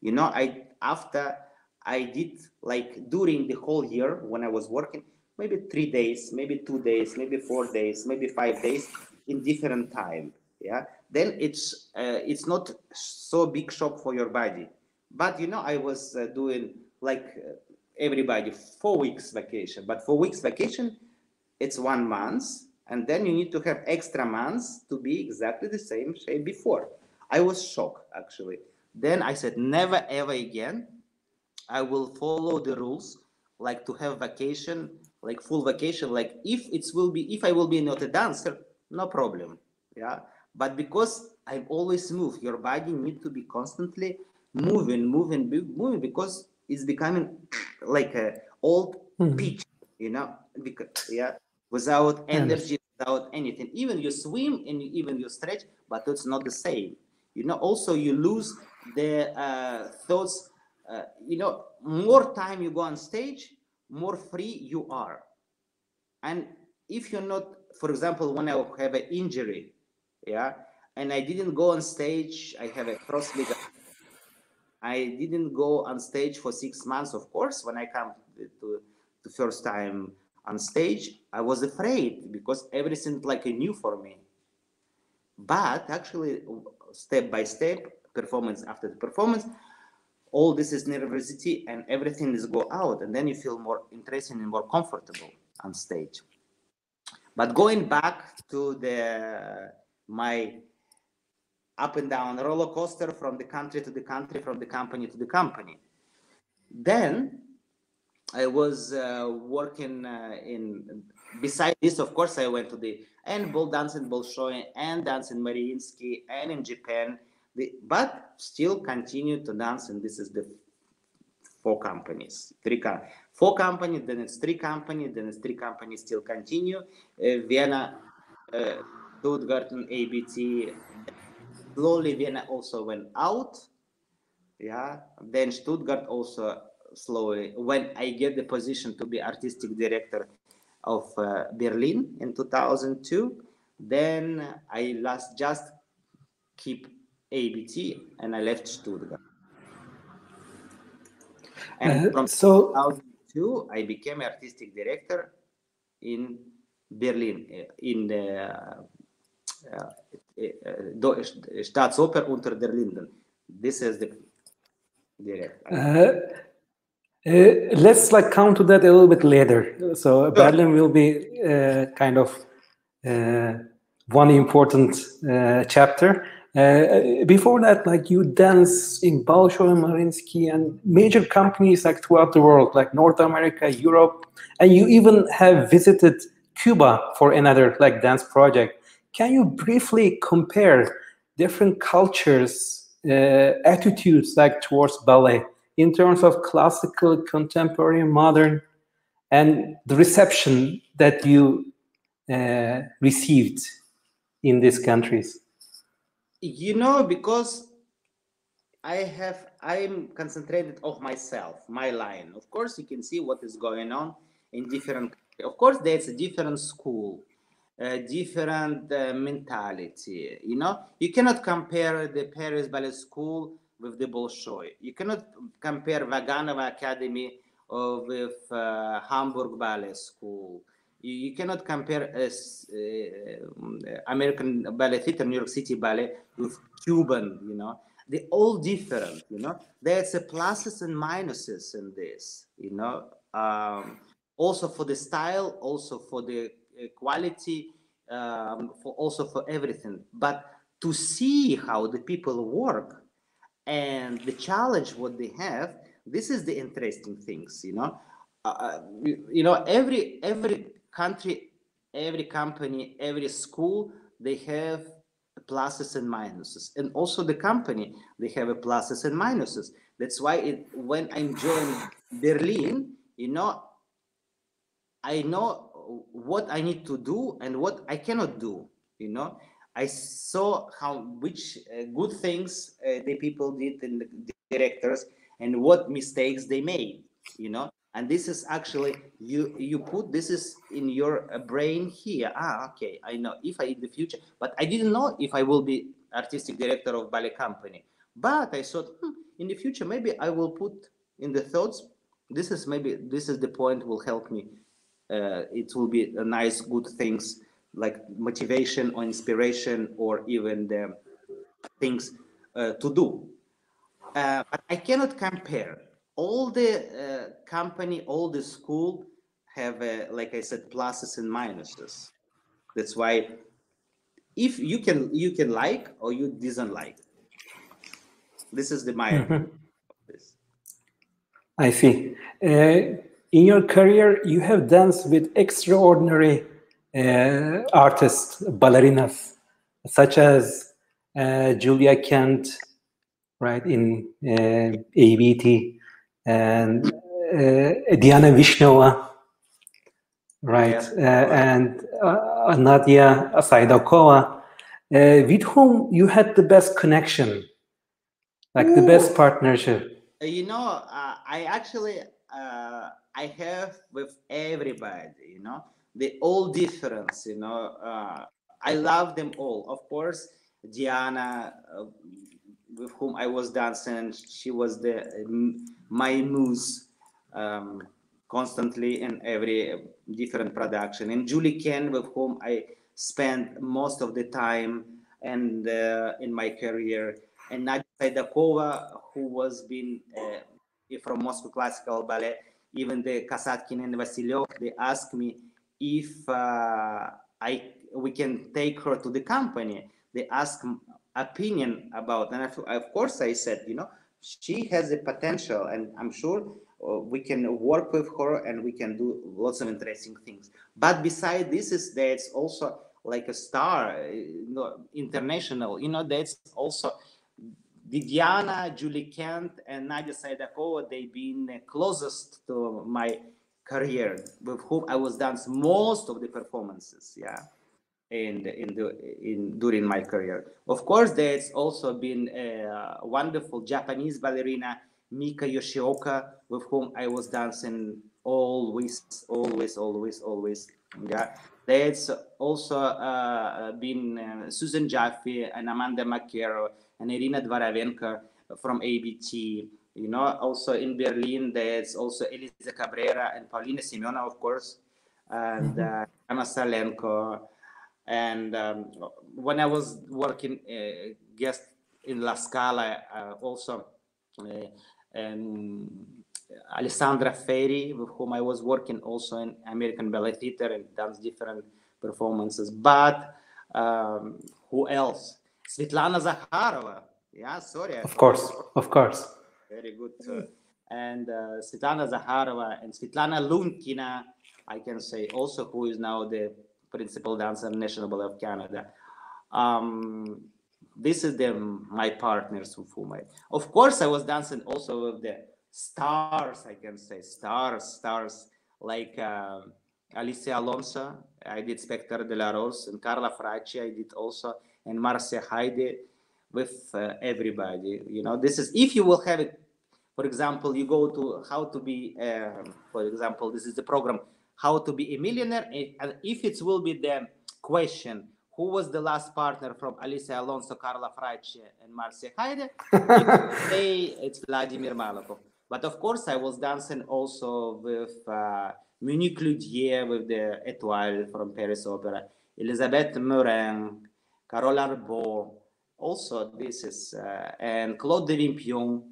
You know i after i did like during the whole year when i was working maybe three days maybe two days maybe four days maybe five days in different time yeah then it's uh, it's not so big shock for your body but you know, I was uh, doing like uh, everybody four weeks vacation. But four weeks vacation, it's one month, and then you need to have extra months to be exactly the same shape before. I was shocked actually. Then I said, never ever again. I will follow the rules, like to have vacation, like full vacation. Like if it will be, if I will be not a dancer, no problem. Yeah. But because I've always moved, your body need to be constantly moving, moving, moving because it's becoming like a old mm-hmm. pitch, you know, because yeah, without energy, without anything. Even you swim and even you stretch, but it's not the same. You know, also you lose the uh, thoughts. Uh, you know, more time you go on stage, more free you are. And if you're not, for example, when I have an injury, yeah, and I didn't go on stage, I have a cross leg I didn't go on stage for six months. Of course, when I come to the first time on stage, I was afraid because everything like a new for me. But actually, step by step, performance after the performance, all this is nervosity and everything is go out, and then you feel more interesting and more comfortable on stage. But going back to the my up and down roller coaster from the country to the country, from the company to the company. Then I was uh, working uh, in. Beside this, of course, I went to the and ball dancing in Bolshoi and dance in Mariinsky and in Japan. The, but still continue to dance, and this is the four companies, three com four companies, then it's three companies, then it's three companies still continue. Uh, Vienna, uh, Stuttgart, and ABT. Slowly, Vienna also went out. Yeah, then Stuttgart also slowly. When I get the position to be artistic director of uh, Berlin in 2002, then I last just keep ABT and I left Stuttgart. And uh, from so 2002, I became artistic director in Berlin, uh, in the uh, uh, Staatsoper unter der Linden. This is the director. Uh, uh, let's like come to that a little bit later. So sure. Berlin will be uh, kind of uh, one important uh, chapter. Uh, before that, like you dance in Bolshoi and Mariinsky and major companies like throughout the world, like North America, Europe, and you even have visited Cuba for another like dance project. Can you briefly compare different cultures, attitudes like towards ballet? in terms of classical, contemporary, modern, and the reception that you uh, received in these countries? You know, because I have, I'm concentrated of myself, my line. Of course, you can see what is going on in different. Of course, there's a different school, a different uh, mentality. You know, you cannot compare the Paris Ballet School with the Bolshoi. You cannot compare Vaganova Academy uh, with Hamburg Ballet School. You, you cannot compare uh, American Ballet Theater, New York City Ballet with Cuban, you know. They're all different, you know. There's a pluses and minuses in this, you know. Um, also for the style, also for the uh, quality, um, for also for everything. But to see how the people work and the challenge what they have this is the interesting things you know uh, uh you know every every country every company every school they have pluses and minuses. And also the company they have a pluses and minuses. That's why it when i'm joining berlin you know i know what i need to do and what i cannot do you know. I saw how which uh, good things uh, the people did and the directors and what mistakes they made, you know. And this is actually you you put this is in your uh, brain here. Ah, okay, I know if I in the future, but I didn't know if I will be artistic director of ballet company. But I thought hmm, in the future maybe I will put in the thoughts. This is maybe this is the point will help me. Uh, it will be a nice good things like motivation or inspiration or even the things uh, to do. Uh, but I cannot compare. All the uh, company, all the school have, uh, like I said, pluses and minuses. That's why if you can you can like or you doesn't like. This is the my. Mm-hmm. I see. Uh, in your career, you have danced with extraordinary uh, artists, ballerinas, such as uh, Julie Kent, right, in uh, ABT, and Diana Vishneva, right, yeah. Uh, and uh, Nadia Saidakova, with whom you had the best connection, like Ooh. the best partnership. You know, I actually I have with everybody, you know the all difference you know uh, i love them all of course diana uh, with whom i was dancing she was the my muse um, constantly in every different production. And Julie Kent, with whom I spent most of the time and uh, in my career, and Nadia Saidakova, who was been uh, from Moscow Classical Ballet, even the Kasatkin and Vasilyov, they asked me if uh, I we can take her to the company. They asked opinion about, and of course I said, you know, she has a potential, and I'm sure we can work with her and we can do lots of interesting things. But beside this is that's also like a star, uh, you know, international. You know, that's also Viviana, Julie Kent, and Nadia Saidakova. They've been closest to my career, with whom I was dance most of the performances. Yeah in in the in during my career. Of course, there's also been a wonderful Japanese ballerina Mika Yoshioka, with whom I was dancing always, always, always, always. Yeah, there's also uh, been uh, Susan Jaffe and Amanda McKerrow and Irina Dvorovenko from ABT. You know, also in Berlin, there's also Elisa Cabrera and Polina Semionova, of course, and mm-hmm. uh, Anna Salenko and um, when I was working uh, guest in La Scala, uh, also and Alessandra Ferri, with whom I was working also in American Ballet Theater and done different performances. But um, who else? Svetlana Zakharova. Yeah, sorry. Of course, of course. Very good. And uh, Svetlana Zakharova and Svetlana Lunkina, I can say also, who is now the principal dancer National Ballet of Canada. Um, this is the my partners with whom I, of course, I was dancing also with the stars. I can say stars, stars like uh, Alicia Alonso. I did Spectre de la Rose and Carla Fracci. I did also and Marcia Haydée with uh, everybody. You know, this is if you will have it. For example, you go to how to be. Uh, for example, this is the program how to be a millionaire. And if it will be the question, who was the last partner from Alicia Alonso, Carla Fracci, and Marcia Haydée? say it's Vladimir Malakhov. But of course, I was dancing also with uh, Monique Loudières, with the Etoile from Paris Opera, Elisabeth Maurin, Carole Arbo. Also, this is, uh, and Claude de Vulpian.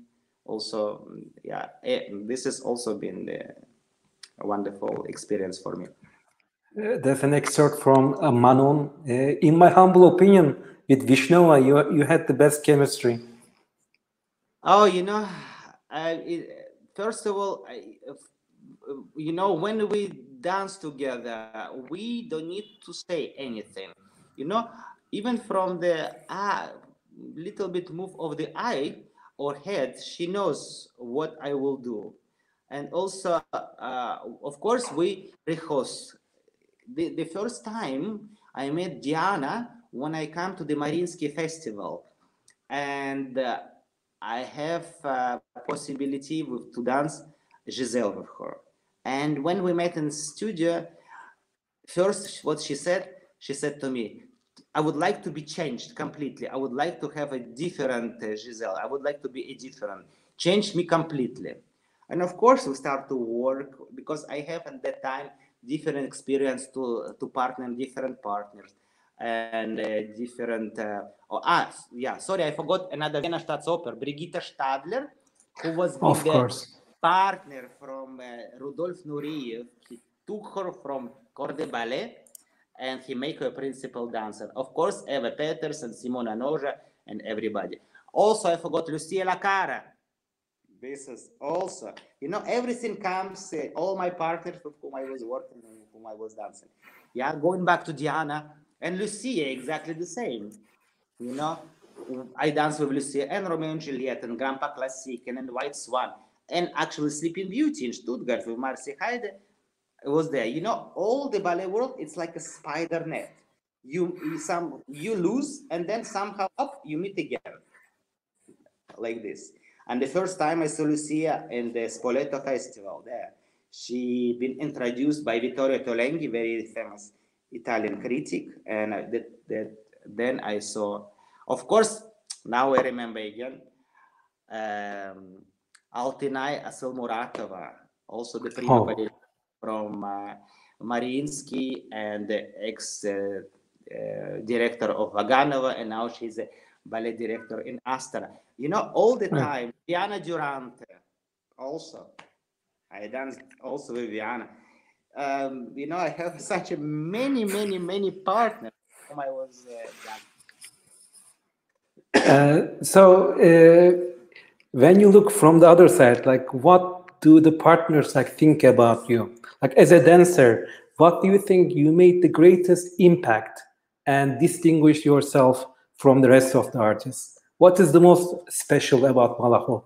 Also, yeah, eh, this has also been the a wonderful experience for me. Uh, that's an excerpt from uh, Manon. Uh, in my humble opinion, with Vishneva, you you had the best chemistry. Oh, you know, it, first of all, I, you know, when we dance together, we don't need to say anything. You know, even from the ah, little bit move of the eye or head, she knows what I will do and also uh, of course we rehearse the, the first time i met diana when i come to the mariinsky festival. And uh, i have a possibility with, to dance giselle with her. And when we met in studio first what she said she said to me i would like to be changed completely. I would like to have a different uh, giselle. I would like to be a different. Change me completely. And of course, we start to work because I have at that time different experience to to partner different partners and uh, different. Uh, oh, ah, yeah. Sorry, I forgot another Vienna Staatsoper, Brigitte Stadler, who was of the course. partner from uh, Rudolf Nureyev. He took her from Corps de Ballet and he made her principal dancer. Of course, Eva Peters and Simona Noja and everybody. Also, I forgot Lucia Lacarra this is also, you know, everything comes, uh, all my partners with whom I was working and whom I was dancing. Yeah, going back to Diana and Lucia, exactly the same. You know, I danced with Lucia and Romeo and Juliet and Grand Pas Classique and, and White Swan and actually Sleeping Beauty in Stuttgart with Marcia Haydée was there. You know, all the ballet world, it's like a spider net. You, you some you lose and then somehow up you meet again like this and the first time I saw Lucia in the Spoleto Festival there, she been introduced by Vittoria Ottolenghi, very famous Italian critic. And that, that, then I saw, of course, now I remember again, um, Altynai Asylmuratova. also the prima oh. from uh, Mariinsky and the ex uh, uh, director of Vaganova, and now she's a ballet director in Astana. You know, all the time, Viviana Durante, also. I danced also with Viviana. Um, you know, I have such a many, many, many partners whom I was uh, uh, so uh, when you look from the other side, like what do the partners like think about you? Like as a dancer, what do you think you made the greatest impact and distinguish yourself from the rest of the artists? What is the most special about Malakhov?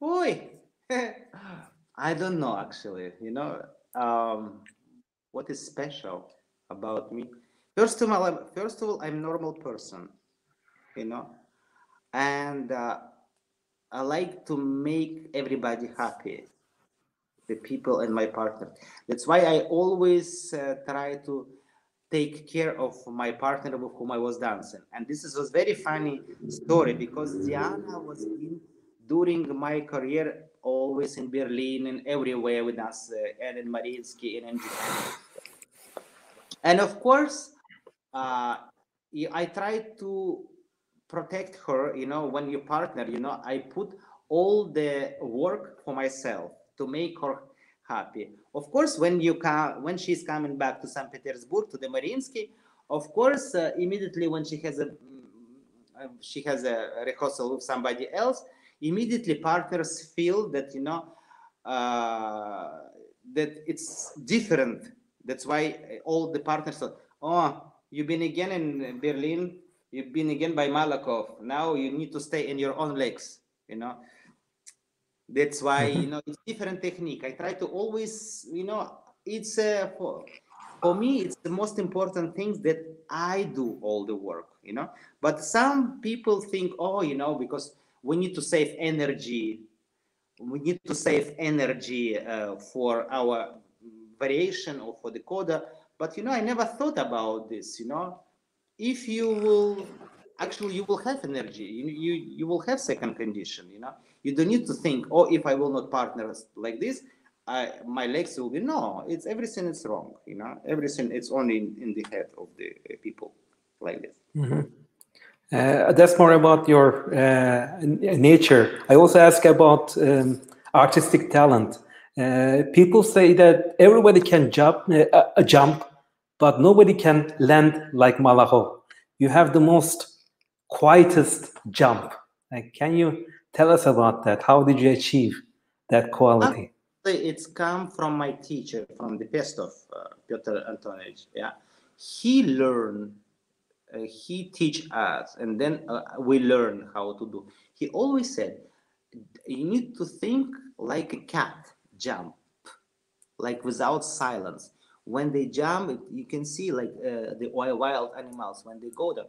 Boy, I don't know actually. You know, um, what is special about me? First of all, I'm, first of all, I'm normal person. You know, and uh, I like to make everybody happy, the people and my partner. That's why I always uh, try to take care of my partner with whom I was dancing. And this is, was very funny story because Diana was in, during my career always in Berlin and everywhere with us, uh, and in Mariinsky and in And of course, uh, I tried to protect her, you know, when you partner, you know, I put all the work for myself to make her happy. Of course, when you come, when she's coming back to St. Petersburg to the Mariinsky, of course, uh, immediately when she has a mm, she has a rehearsal with somebody else, immediately partners feel that you know uh, that it's different. That's why all the partners thought, oh, you've been again in Berlin, you've been again by Malakhov. Now you need to stay in your own legs, you know. That's why mm-hmm. you know it's different technique. I try to always, you know, it's uh, for for me it's the most important things that I do all the work, you know. But some people think, oh, you know, because we need to save energy, we need to save energy uh, for our variation or for the coda. But you know, I never thought about this. You know, if you will actually you will have energy. You, you you will have second condition you know? You don't need to think oh if i will not partner like this I, my legs will be no it's everything is wrong you know? Everything it's only in, in the head of the people like this. Mm-hmm. uh, that's more about your uh, nature. I also ask about um, artistic talent. Uh, people say that everybody can jump uh, jump but nobody can land like Malakhov. You have the most quietest jump. Like, can you tell us about that? How did you achieve that quality? It's come from my teacher, from the Pestov, uh, Pyotr. Yeah, he learned, uh, he teach us, and then uh, we learn how to do. He always said, you need to think like a cat, jump, like without silence. When they jump, you can see like uh, the wild animals when they go there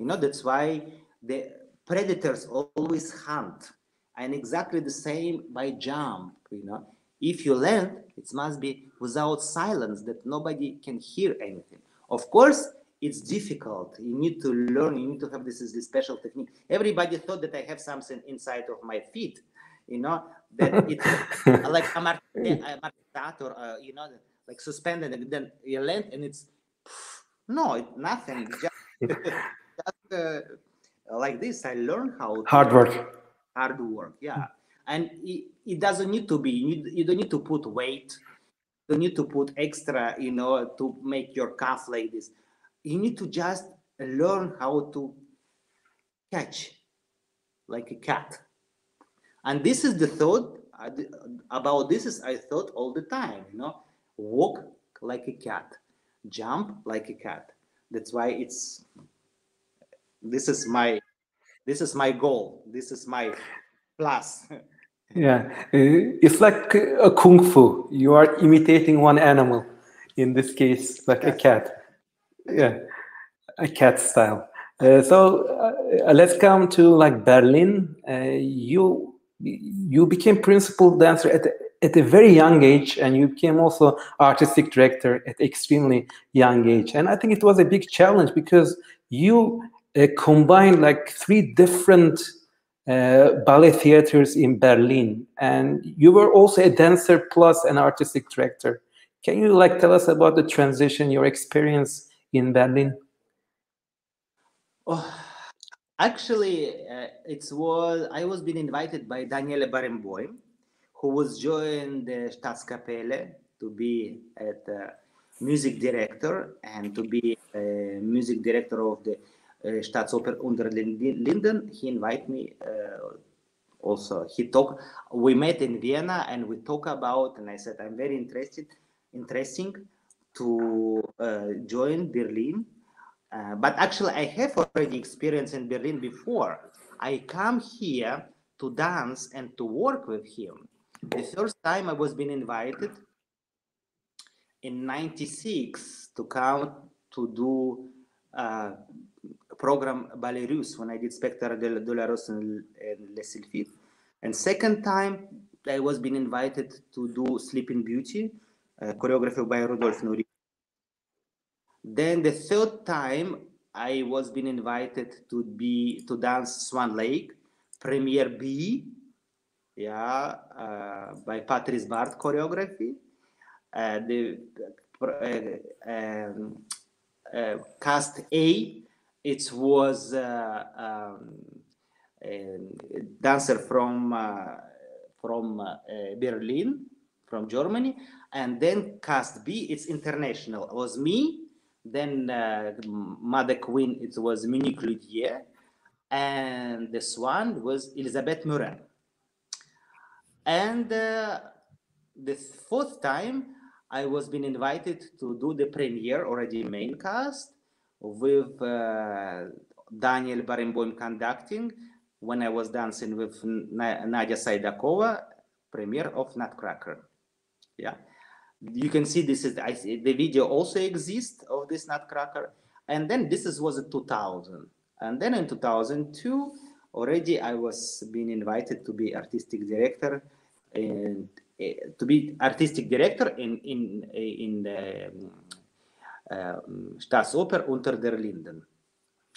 you know, that's why the predators always hunt. And exactly the same by jump, you know. If you land, it must be without silence that nobody can hear anything. Of course, it's difficult. You need to learn, you need to have this is the special technique. Everybody thought that I have something inside of my feet, you know, that it's like a amortizator, uh, you know, like suspended and then you land and it's no, it, nothing. Just Uh, like this i learned how hard work. Hard work yeah. And it, it doesn't need to be you, you don't need to put weight you don't need to put extra you know to make your calf like this. You need to just learn how to catch like a cat. And this is the thought uh, about this is i thought all the time you know. Walk like a cat. Jump like a cat. That's why it's this is my this is my goal. This is my plus. Yeah. Uh, it's like a kung fu. You are imitating one animal in this case like a cat. Yeah a cat style. Uh, so uh, let's come to like berlin. Uh, you you became principal dancer at at a very young age and you became also artistic director at extremely young age. And i think it was a big challenge because you uh, combine like three different uh, ballet theaters in Berlin, and you were also a dancer plus an artistic director. Can you like tell us about the transition, your experience in Berlin? Oh, actually, uh, it was I was being invited by Daniel Barenboim, who was joined the Staatskapelle to be at uh, music director and to be a music director of the uh, Staatsoper unter Linden. He invited me uh, also. He talked. We met in Vienna and we talk about. And I said I'm very interested, interesting to uh, join Berlin. But actually, I have already experience in Berlin before. I come here to dance and to work with him. The first time I was being invited in 96 to come to do uh, program Russe when I did Spectre de, la Rose and, and Les Sylphides. And second time, I was being invited to do Sleeping Beauty, uh, choreography by Rudolf Nureyev. Then the third time, I was being invited to be to dance Swan Lake, Premiere B, yeah, uh, by Patrice Bart choreography. Uh, the uh, um, uh, cast A, it was uh, um, a dancer from from Berlin, from Germany, and then cast B, it's international. It was me, then uh, Mother Queen, it was Monique Loudières, and the swan was Elisabeth Maurin. And uh, the fourth time, I was being invited to do the premiere, already main cast, with uh, Daniel Barenboim conducting when I was dancing with Nadia Saidakova, premiere of Nutcracker. Yeah, you can see this is I, the video also exists of this Nutcracker, and then this is, was in 2000, and then in 2002 already I was being invited to be artistic director and uh, to be artistic director in in in the Staatsoper unter der Linden.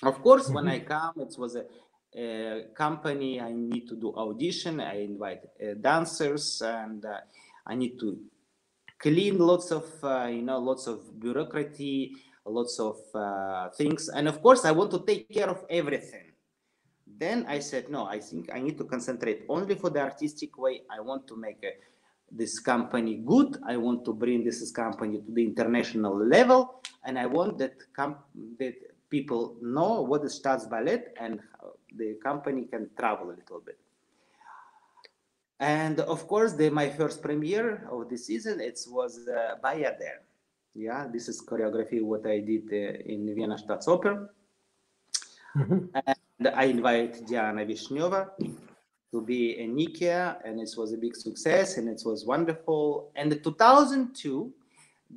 Of course, mm-hmm. when I come, it was a, a, company. I need to do audition. I invite uh, dancers, and uh, I need to clean lots of uh, you know lots of bureaucracy, lots of uh, things, and of course, I want to take care of everything. Then I said, no, I think I need to concentrate only for the artistic way. I want to make a this company good. I want to bring this company to the international level, and I want that that people know what is Staatsballett and the company can travel a little bit. And of course, the, my first premiere of the season it was uh, Bayadère. Yeah, this is choreography what I did uh, in Vienna Staatsoper. Mm-hmm. And I invite Diana Vishneva to be in Nikia, and it was a big success, and it was wonderful. And in 2002,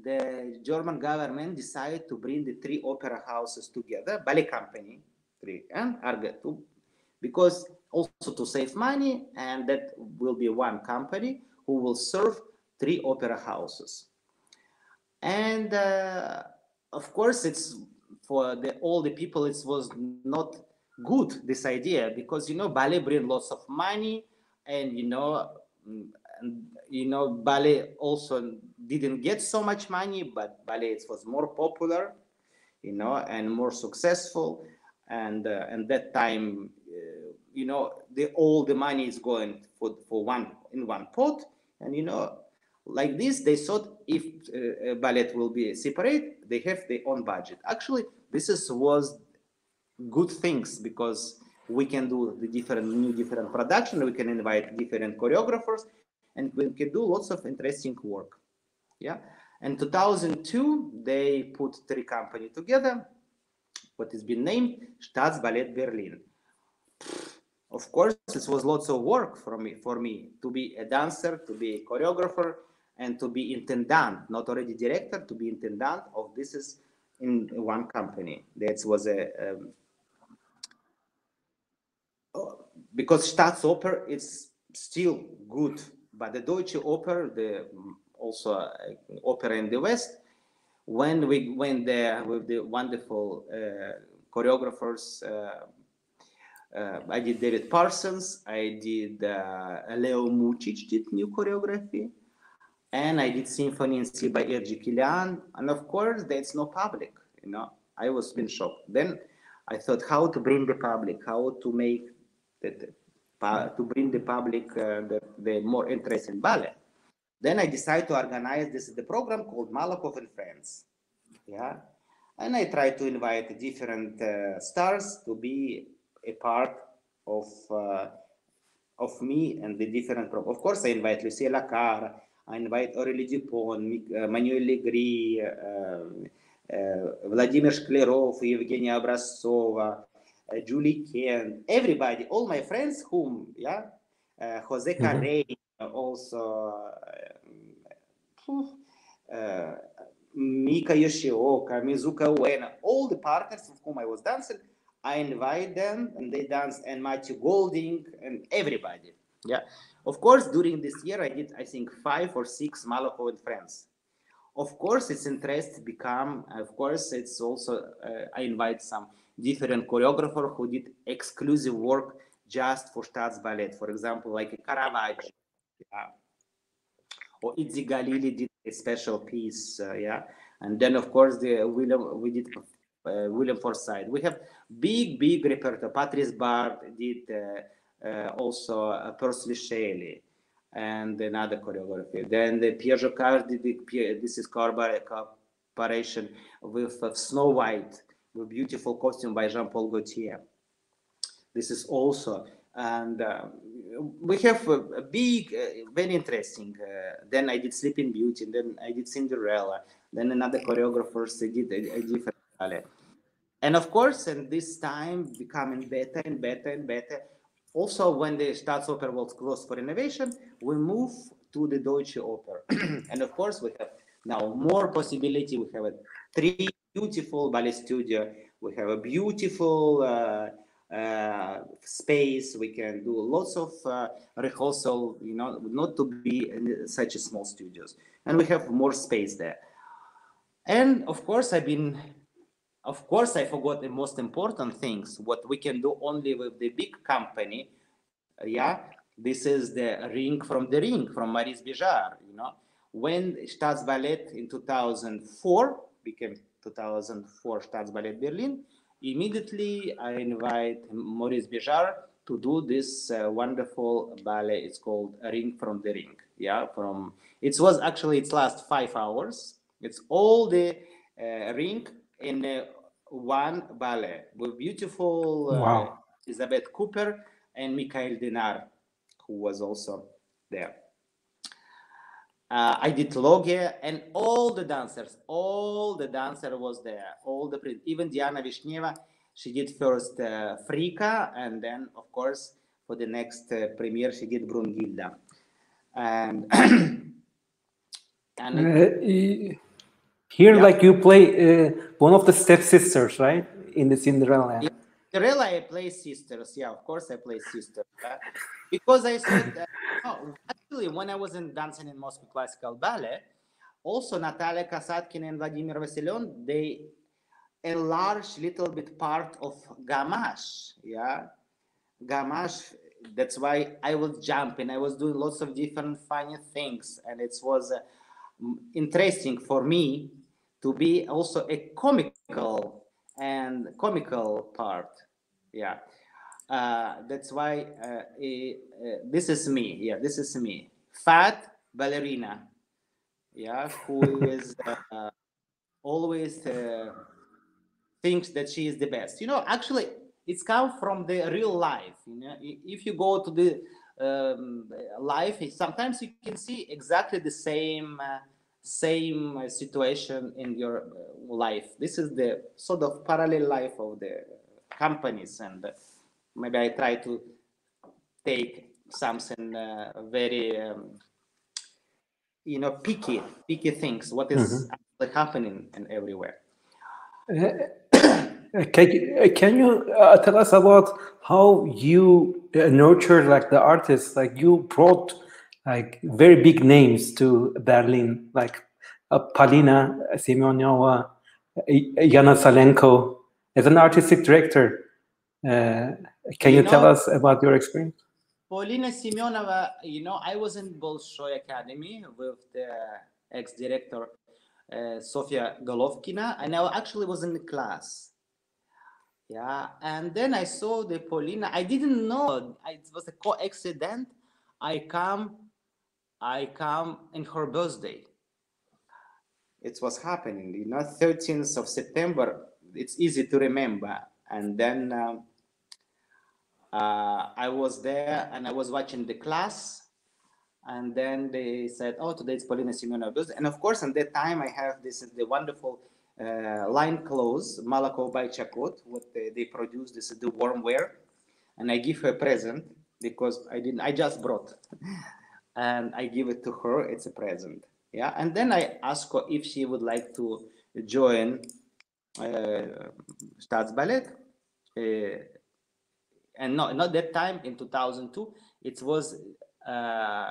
the German government decided to bring the three opera houses together, ballet company, three, and Arga two, because also to save money, and that will be one company who will serve three opera houses. And uh, of course, it's for the, all the people, it was not good this idea because you know ballet bring lots of money and you know and, you know ballet also didn't get so much money but ballet was more popular you know and more successful. And uh, and that time uh, you know the all the money is going for for one in one pot. And you know like this they thought if uh, ballet will be separate they have their own budget. Actually this is was good things because we can do the different new different production. We can invite different choreographers and we can do lots of interesting work. Yeah? In 2002 they put three company together what has been named staatsballett berlin. Of course this was lots of work for me for me to be a dancer to be a choreographer and to be intendant not already director to be intendant of this is in one company. That was a um, because Staatsoper is still good, but the Deutsche Oper, the also uh, opera in the West, when we went there with the wonderful uh, choreographers, uh, uh, I did David Parsons. I did uh, Leo Mujić did new choreography, and I did Symphony in C by Jiří Kylián. And of course, that's no public. You know, I was been shocked. Then I thought how to bring the public, how to make that to bring the public uh, the, the more interest in ballet. Then I decided to organize this the program called Malakhov and Friends. Yeah, and I tried to invite different uh, stars to be a part of uh, of me and the different program. Of course, I invite Lucia Lacarra, I invite Aurélie Dupont, uh, Manuel Legris, uh, uh, Vladimir Shklyarov, Evgenia Obraztsova, uh, Julie Kent, everybody, all my friends whom, yeah, uh, Jose mm-hmm. Also uh, Mika Yoshioka, Mizuka Ueno, all the partners with whom I was dancing, I invite them and they dance and Matthew Golding and everybody. Yeah. Of course, during this year, I did, I think, five or six Malakhov and friends. Of course, it's interest become, of course, it's also, uh, I invite some different choreographer who did exclusive work just for Staatsballet. For example, like Caravaggio, yeah. or Itzik Galili did a special piece, uh, yeah. And then, of course, the William we did uh, William Forsythe. We have big, big repertoire. Patrice Bart did uh, uh, also uh, Percy Shelley and another choreography. Then the Preljocaj did the, this is cooperation with uh, Snow White, with beautiful costume by Jean-Paul Gaultier. This is also and uh, we have a, big, uh, very interesting. Uh, then I did Sleeping Beauty, and then I did Cinderella. Then another choreographer did a, a different ballet. And of course, and this time becoming better and better and better. Also, when the Staatsoper was closed for renovation, we move to the Deutsche Oper. and of course, we have now more possibility. We have a three beautiful ballet studio. We have a beautiful uh, uh, space. We can do lots of uh, rehearsal, you know, not to be in such a small studios. And we have more space there. And of course, I've been, of course, I forgot the most important things, what we can do only with the big company. Yeah, this is the ring from the ring from Maurice Béjart, you know. When Staatsballet in 2004 became 2004 Staatsballet Berlin, immediately I invite Maurice Béjart to do this uh, wonderful ballet. It's called Ring from the Ring. Yeah, from it was actually its last five hours. It's all the uh, ring in uh, one ballet with beautiful uh, wow. Elizabeth Cooper and Michael Denard, who was also there. Uh, I did Loge and all the dancers, all the dancer was there, all the even Diana Vishneva, she did first uh, Fricka and then of course for the next uh, premiere she did Brunhilda. And, and uh, here yeah. like you play uh, one of the stepsisters, right? In the Cinderella. Yeah. Cinderella, I play sisters. Yeah, of course I play sisters. because I said, oh, actually, when I was in dancing in Moscow Classical Ballet, also Natalia Kasatkin and Vladimir Vasilyov, they enlarged little bit part of Gamache. Yeah, Gamache. That's why I was jumping. I was doing lots of different funny things, and it was uh, interesting for me to be also a comical and comical part. Yeah. Uh, that's why uh, uh, this is me. Yeah, this is me. Fat ballerina. Yeah, who is uh, always uh, thinks that she is the best. You know, actually, it's come from the real life. You know, if you go to the um, life, sometimes you can see exactly the same uh, same situation in your life. This is the sort of parallel life of the companies and maybe I try to take something uh, very, um, you know, picky, picky things. What is mm-hmm. happening and everywhere? Uh, can, you, can you uh, tell us about how you uh, nurtured like the artists? Like you brought like very big names to Berlin, like uh, Polina Semionova, Yana Salenko, as an artistic director Uh, can you, You tell us about your experience? Polina Semionova, you know, I was in Bolshoi Academy with the ex-director uh, Sofia Golovkina, and I actually was in the class. Yeah, and then I saw the Polina. I didn't know it was a coincidence. I come, I come in her birthday. It was happening, you know, 13th of September. It's easy to remember. And then um, uh, I was there and I was watching the class. And then they said, "Oh, today it's Polina Semionova. And of course, at that time, I have this is the wonderful uh, line clothes, Malakhov by Chacott, what they, they produce. This is the warm wear, and I give her a present because I didn't. I just brought, and I give it to her. It's a present. Yeah, and then I ask her if she would like to join uh, Staatsballet. Uh, and not not that time in 2002 it was uh,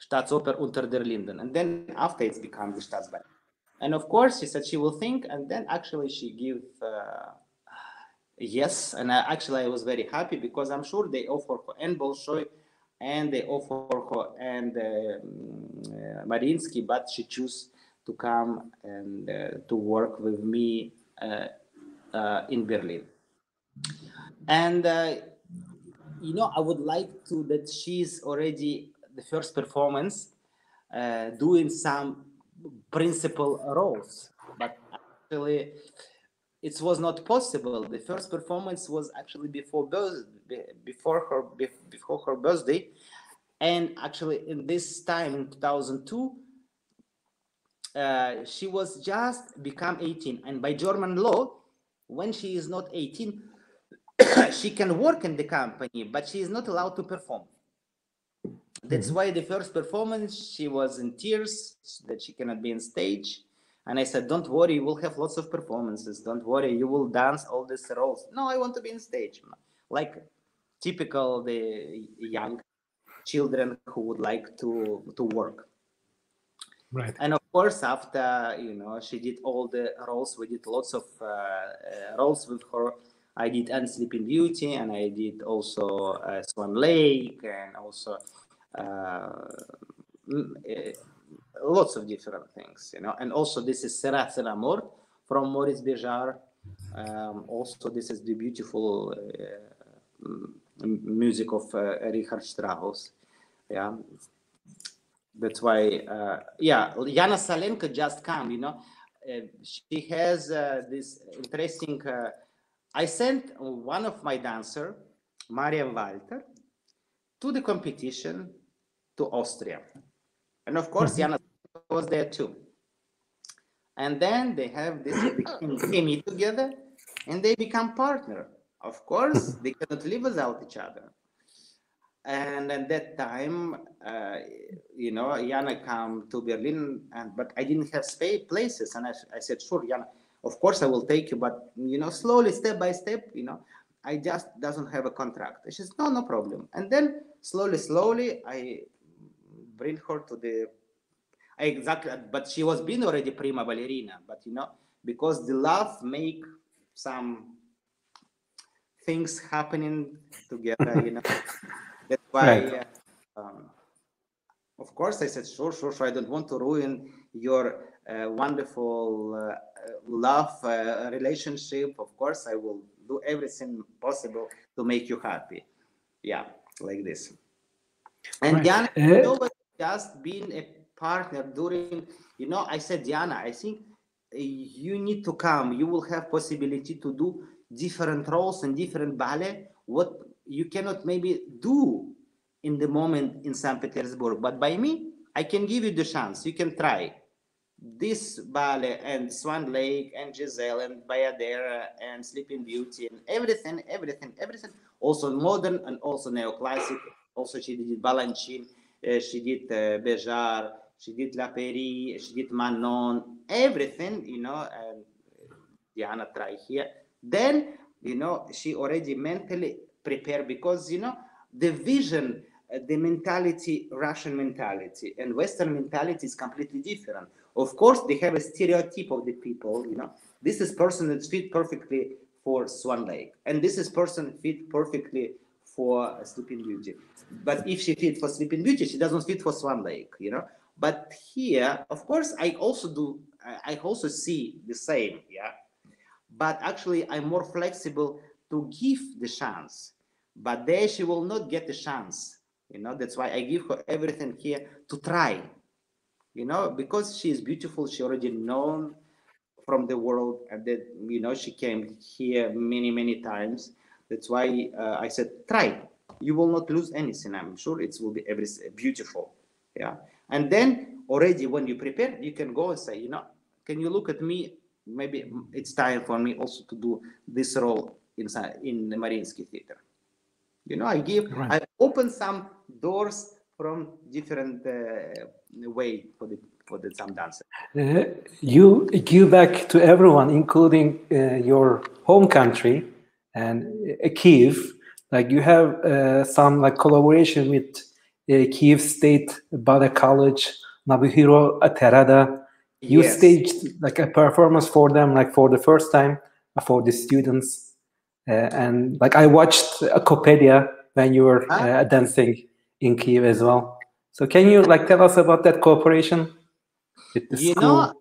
Staatsoper unter der Linden and then after it's become the Staatsballet and of course she said she will think and then actually she give uh, yes and I, actually I was very happy because I'm sure they offer her and Bolshoi and they offer her and uh, mm, uh, but she choose to come and uh, to work with me uh, uh, in Berlin. And you know i would like to that she's already the first performance doing some principal roles. But actually it was not possible. The first performance was actually before birth, before her before her birthday. And actually in this time in 2002 uh, she was just become 18 and by german law when she is not 18 she can work in the company, but she is not allowed to perform. That's why the first performance she was in tears that she cannot be on stage. And I said, "Don't worry, you will have lots of performances. Don't worry, you will dance all these roles." No, I want to be on stage, like typical the young children who would like to to work. Right. And of course, after you know, she did all the roles. We did lots of uh, uh, roles with her. I did Anne Sleeping Beauty, and I did also uh, Swan Lake, and also uh, eh, lots of different things, you know. And also, this is Sera Sera from Maurice Béjart. Um, also, this is the beautiful uh, music of uh, Richard Strauss. Yeah, that's why uh, yeah Yana Salenko just come you know. Uh, she has uh, this interesting uh, I sent one of my dancer Marian Walter to the competition to Austria. And of course Yana was there too. And then they have this chemistry together and they become partner. Of course they cannot live without each other and at that time uh, you know Jana come to Berlin and but I didn't have space places. And I, I said sure Jana of course I will take you but you know slowly step by step you know I just doesn't have a contract. She says no no problem. And then slowly slowly I bring her to the exactly but she was been already prima ballerina but you know because the love make some things happening together you know that's why Right. uh, um, of course i said sure sure sure i don't want to ruin your uh, wonderful uh, uh, love uh, relationship. Of course i will do everything possible to make you happy. Yeah like this. And Right. Diana has always just being a partner during you know i said diana i think uh, you need to come. You will have possibility to do different roles and different ballet. What you cannot maybe do in the moment in st petersburg but by me i can give you the chance. You can try. This ballet and swan lake and giselle and bayadera and sleeping beauty and everything everything everything. Also modern and also neoclassic. Also she did balanchine uh, she did uh, Béjart, she did La Péri, she did Manon, everything, you know, and Diana try here. Then, you know, she already mentally prepared because, you know, the vision, uh, the mentality, Russian mentality and Western mentality is completely different. Of course, they have a stereotype of the people, you know, this is person that fit perfectly for Swan Lake. And this is person fit perfectly for Sleeping Beauty. But if she fit for Sleeping Beauty, she doesn't fit for Swan Lake, you know. But here, of course, I also do. I also see the same, yeah. But actually, I'm more flexible to give the chance. But there, she will not get the chance. You know, that's why I give her everything here to try. You know, because she is beautiful, she already known from the world, and that you know she came here many many times. That's why uh, I said try. You will not lose anything. I'm sure it will be every beautiful. Yeah, and then already when you prepare, you can go and say, you know, can you look at me? Maybe it's time for me also to do this role inside in the Mariinsky Theater. You know, I give, right. I open some doors from different uh, way for the for the some dancers. Uh, you give back to everyone, including uh, your home country and uh, Kiev. Like you have uh, some like collaboration with uh, Kiev State Ballet College, Nobuhiro Terada. You yes. staged like a performance for them, like for the first time for the students. And like I watched a Coppelia when you were ah. dancing in Kiev as well. So can you like tell us about that cooperation with the you school? know,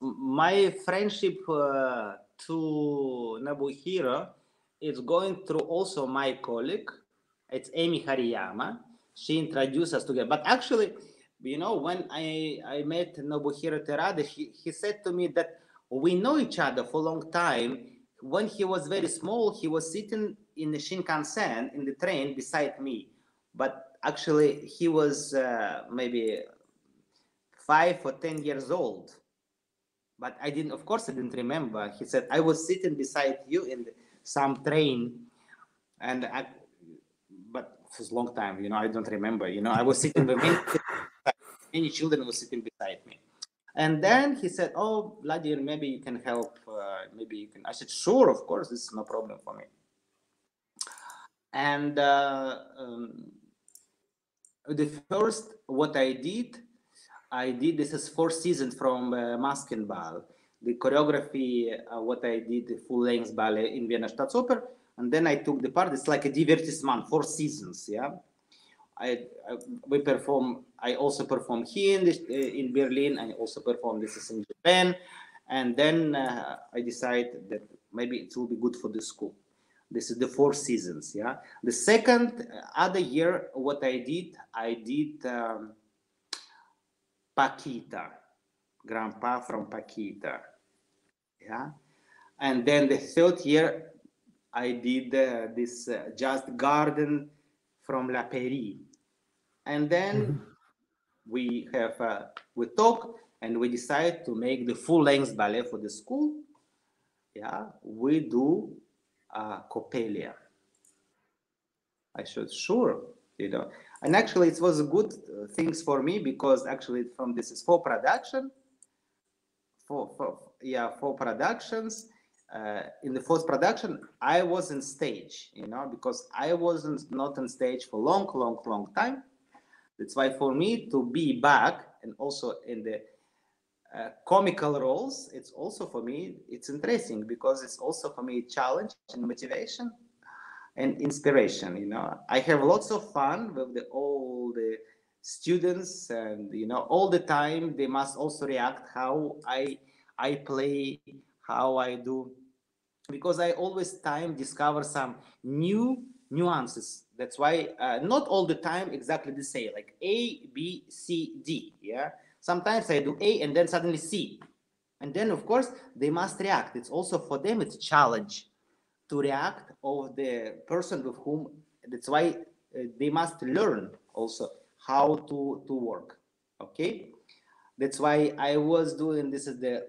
my friendship uh, to Nobuhiro is going through also my colleague. It's Amy Hariyama. She introduced us together. But actually, you know, when I, I met Nobuhiro Terada, he, he said to me that we know each other for a long time. When he was very small, he was sitting in the Shinkansen in the train beside me. But actually, he was uh, maybe five or ten years old. But I didn't, of course, I didn't remember. He said, I was sitting beside you in some train. And I, but was a long time, you know, I don't remember. You know, I was sitting with many, many children were sitting beside me. And then he said, Oh, Vladimir, maybe you can help. Uh, maybe you can. I said, Sure, of course, this is no problem for me. And uh, um, the first, what I did, I did this is four seasons from uh, Maskenball. The choreography, uh, what I did, the full length ballet in Vienna Staatsoper, and then I took the part. It's like a divertissement, four seasons. Yeah, I, I we perform. I also perform here in, this, uh, in Berlin. I also perform this is in Japan, and then uh, I decided that maybe it will be good for the school. This is the four seasons. Yeah. The second uh, other year, what I did, I did um, Paquita, Grand Pas from Paquita. Yeah. And then the third year, I did uh, this uh, Just Garden from La Péri. And then mm-hmm. we have uh, we talk and we decide to make the full length ballet for the school. Yeah, we do uh, Coppelia. I said, sure, you know. And actually, it was good uh, things for me because actually, from this is for production, for, for yeah, for productions. Uh, in the first production, I was on stage, you know, because I wasn't not on stage for long, long, long time. That's why for me to be back and also in the uh, comical roles, it's also for me, it's interesting because it's also for me a challenge and motivation and inspiration. You know, I have lots of fun with the, all the students and, you know, all the time they must also react how I, I play, how I do, because I always time discover some new nuances. That's why uh, not all the time exactly the same, like A, B, C, D. Yeah Sometimes I do A and then suddenly C. And then, of course, they must react. It's also for them, it's a challenge to react of the person with whom, that's why uh, they must learn also how to, to work. Okay. That's why I was doing this is the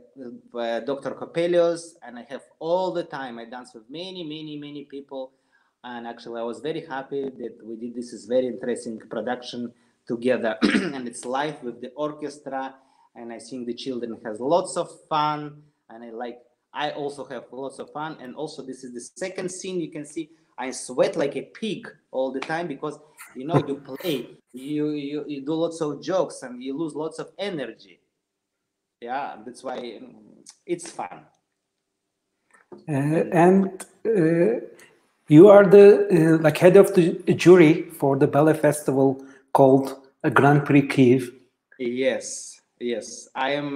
uh, Dr. Coppelius, and I have all the time. I dance with many, many, many people, and actually I was very happy that we did this. Is very interesting production together. And it's live with the orchestra. And i think the children has lots of fun. And i like i also have lots of fun. And also this is the second scene. You can see i sweat like a pig all the time because you know you play you you, you do lots of jokes and you lose lots of energy. Yeah that's why it's fun. Uh, and uh, you are the uh, like head of the jury for the ballet festival called Grand Prix Kiev. Yes, yes. I am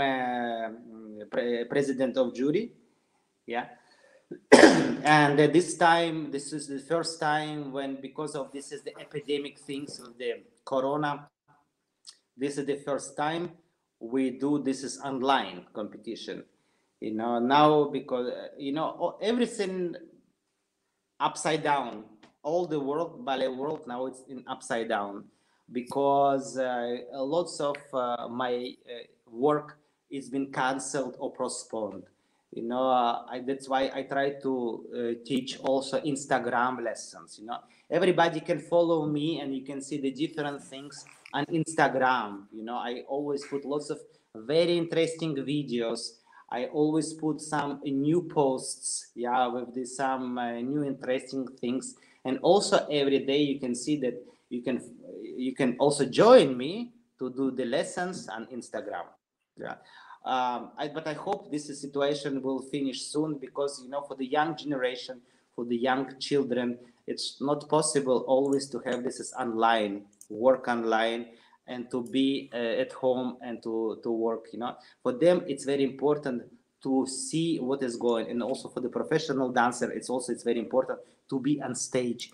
pre president of jury. Yeah. and uh, this time, this is the first time when, because of this is the epidemic things of the corona, this is the first time we do this is online competition. You know, now because, uh, you know, everything upside down, all the world, ballet world, now it's in upside down because uh, lots of uh, my uh, work is been canceled or postponed. You know uh, I, that's why i try to uh, teach also instagram lessons you know. Everybody can follow me and you can see the different things on instagram you know. I always put lots of very interesting videos i always put some new posts yeah with the, some uh, new interesting things. And also every day you can see that you can you can also join me to do the lessons on instagram yeah. Um, I, but I hope this situation will finish soon because, you know, for the young generation, for the young children, it's not possible always to have this as online, work online, and to be uh, at home and to, to work, you know. For them, it's very important to see what is going and also for the professional dancer it's also it's very important to be on stage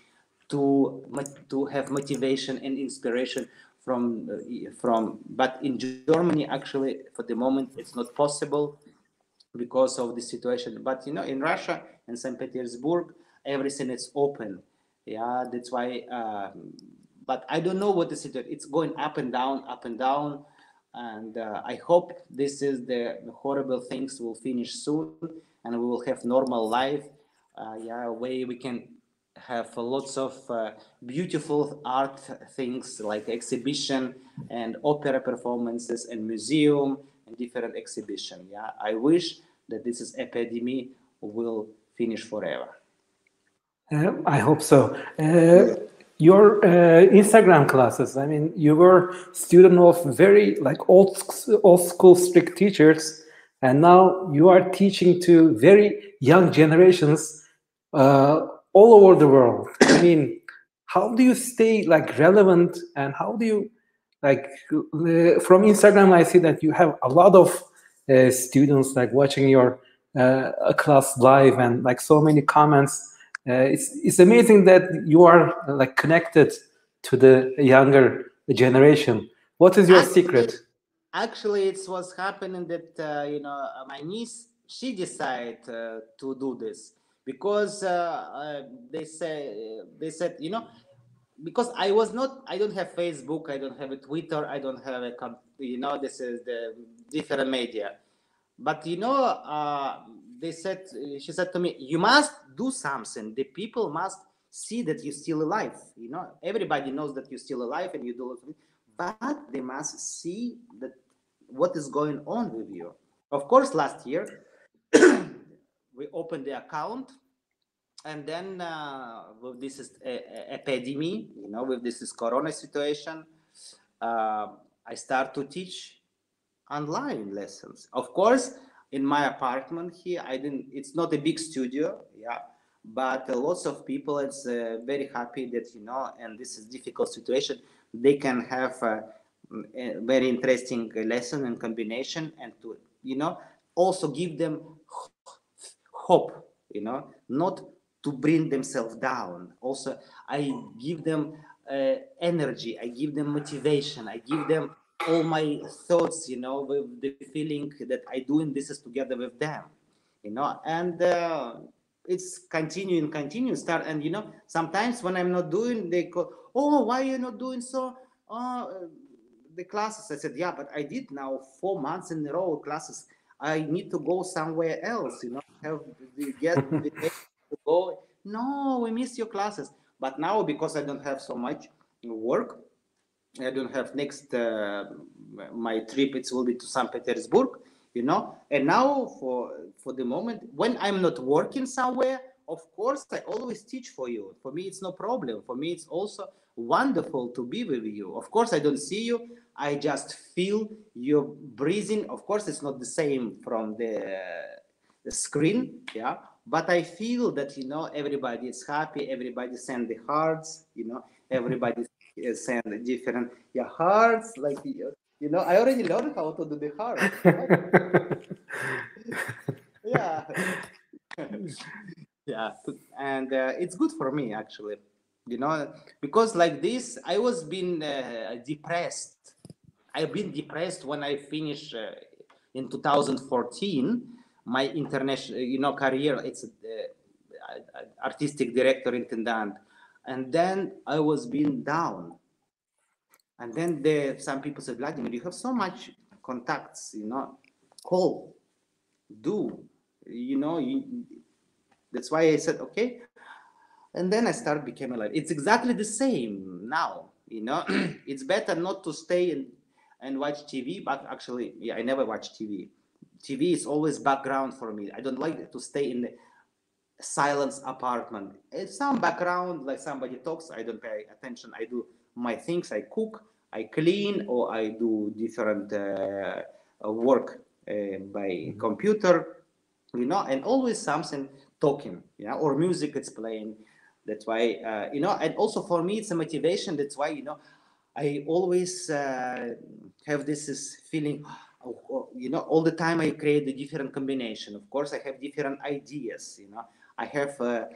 to to have motivation and inspiration from uh, from but in germany actually for the moment it's not possible because of the situation but you know in russia and st petersburg everything is open yeah that's why um, but i don't know what the situation it's going up and down up and down and uh, i hope this is the horrible things will finish soon and we will have normal life uh, yeah way we can have lots of uh, beautiful art things like exhibition and opera performances and museum and different exhibition. Yeah, I wish that this is epidemic will finish forever. Uh, I hope so. Your uh, Instagram classes. I mean, you were student of very like old old school strict teachers, and now you are teaching to very young generations uh, all over the world. I mean, how do you stay like relevant and how do you like uh, from Instagram? I see that you have a lot of uh, students like watching your uh, class live and like so many comments. Uh, it's it's amazing that you are like connected to the younger generation. What is your actually, secret? Actually, it was happening that uh, you know my niece she decided uh, to do this because uh, uh, they say they said you know because I was not I don't have Facebook I don't have a Twitter I don't have a you know this is the different media but you know uh, they said she said to me you must do something. The people must see that you're still alive you know? Everybody knows that you're still alive and you do but they must see that what is going on with you. Of course last year we opened the account and then uh, with this is, uh, epidemic you know with this is corona situation uh, i start to teach online lessons. Of course in my apartment here i didn't it's not a big studio yeah but lots of people it's uh, very happy that you know and this is difficult situation. They can have a, a very interesting lesson and combination and to you know also give them hope you know not to bring themselves down. Also i give them uh, energy i give them motivation i give them all my thoughts you know with the feeling that i doing this is together with them you know and uh, it's continuing continuing, start and you know sometimes when i'm not doing they go oh why you not doing so uh, the classes i said yeah but i did now four months in a row classes i need to go somewhere else you know have get the to go. No, we miss your classes. But now, because I don't have so much work, I don't have next uh, my trip. It will be to St. Petersburg, you know. And now, for for the moment, when I'm not working somewhere, of course, I always teach for you. For me, it's no problem. For me, it's also wonderful to be with you. Of course, I don't see you. I just feel your breathing. Of course, it's not the same from the the screen. Yeah, but I feel that you know everybody is happy. Everybody send the hearts. You know, everybody send different yeah hearts. Like you know, I already learned how to do the heart. yeah. yeah, and uh, it's good for me actually. You know, because like this, I was being uh, depressed. I've been depressed when I finished uh, in 2014 my international, you know, career. It's uh, artistic director intendant, and then I was being down. And then there, some people said, Vladimir, you have so much contacts, you know, call, do, you know, you, that's why I said, okay. And then I started becoming like, it's exactly the same now, you know, it's better not to stay and, and watch TV, but actually, yeah, I never watch TV TV is always background for me. I don't like to stay in the silence apartment. It's some background, like somebody talks, I don't pay attention. I do my things. I cook, I clean, or I do different uh, work uh, by mm-hmm. computer, you know, and always something talking, you know, or music it's playing. That's why, uh, you know, and also for me, it's a motivation. That's why, you know, I always uh, have this, this feeling you know all the time i create a different combination of course i have different ideas you know i have a,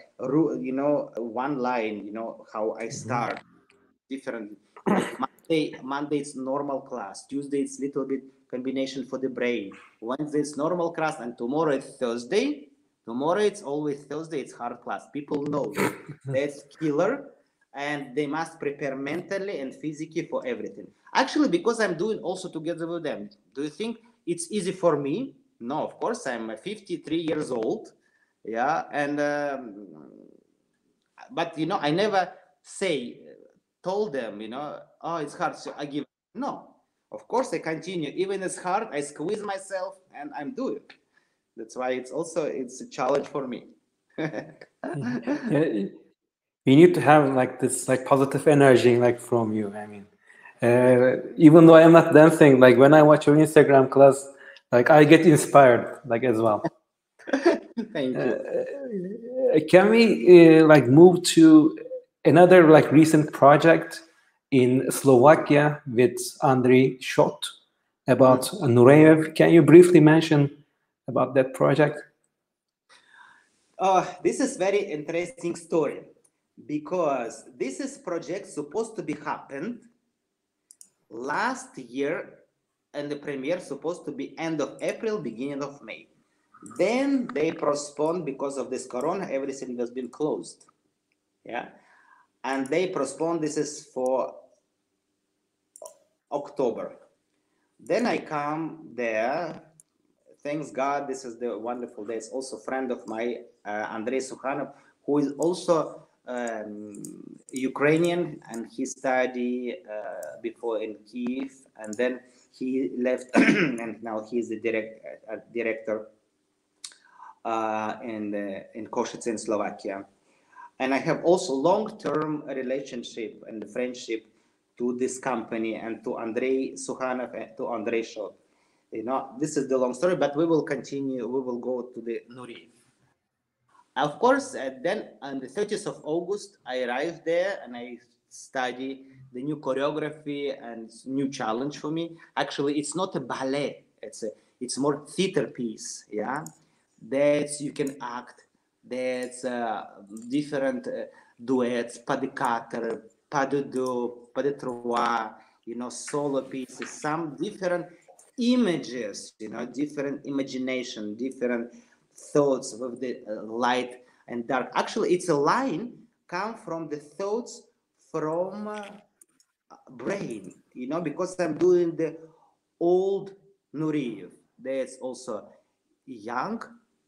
you know one line you know how i mm-hmm. start different monday monday it's normal class tuesday it's little bit combination for the brain wednesday it's normal class and tomorrow it's thursday tomorrow it's always thursday it's hard class people know that's killer and they must prepare mentally and physically for everything. Actually, because I'm doing also together with them, do you think it's easy for me? No, of course, I'm 53 years old. Yeah. And, um, but, you know, I never say, told them, you know, oh, it's hard. So I give, no, of course I continue. Even it's hard, I squeeze myself and I'm doing it. That's why it's also, it's a challenge for me. we need to have like this like positive energy like from you i mean uh, even though i'm not dancing like when i watch your instagram class like i get inspired like as well thank you. Uh, can we uh, like move to another like recent project in slovakia with andrei shot about nureyev? Can you briefly mention about that project? Uh, this is very interesting story because this is project supposed to be happened last year and the premiere supposed to be end of April, beginning of May. Then they postponed because of this corona, everything has been closed. Yeah. And they postponed this is for October. Then I come there. Thanks God, this is the wonderful day. It's also friend of my uh, Andrei Sukhanov, who is also um, Ukrainian and he studied uh, before in Kiev and then he left and now he's the direct, uh, director in, the, in Košice in Slovakia. And I have also long-term relationship and friendship to this company and to Andrei Sukhanov and to Andrei Shot. You know, this is the long story, but we will continue. We will go to the Nuri. Of course, uh, then on the 30th of August, I arrived there and I study the new choreography and new challenge for me. Actually, it's not a ballet. It's a it's more theater piece. Yeah, that's you can act. That's uh, different uh, duets, pas de quatre, pas de deux, pas de trois. You know, solo pieces. Some different images. You know, different imagination, different thoughts of the uh, light and dark. Actually, it's a line come from the thoughts from uh, brain, you know, because I'm doing the old Nureyev. There's also young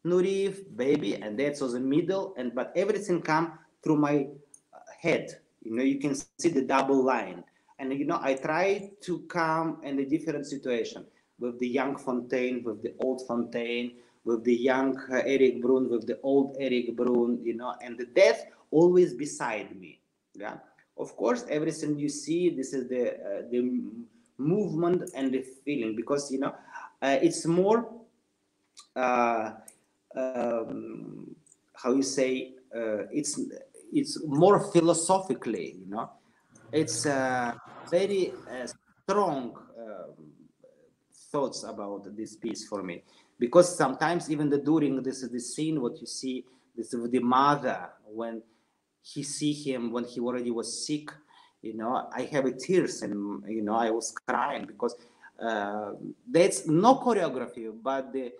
Nureyev, baby, and that's also the middle, and but everything come through my uh, head. You know, you can see the double line. And you know, I try to come in a different situation with the young Fonteyn, with the old Fonteyn, with the young uh, Erik Bruhn, with the old Erik Bruhn, you know, and the death always beside me. Yeah. Of course, everything you see, this is the uh, the movement and the feeling because you know uh, it's more uh, um, how you say uh, it's it's more philosophically you know? It's uh, very uh, strong um, thoughts about this piece for me. Because sometimes even the during this the scene what you see this the mother when he see him when he already was sick you know i have a tears and you know i was crying because uh, that's no choreography but the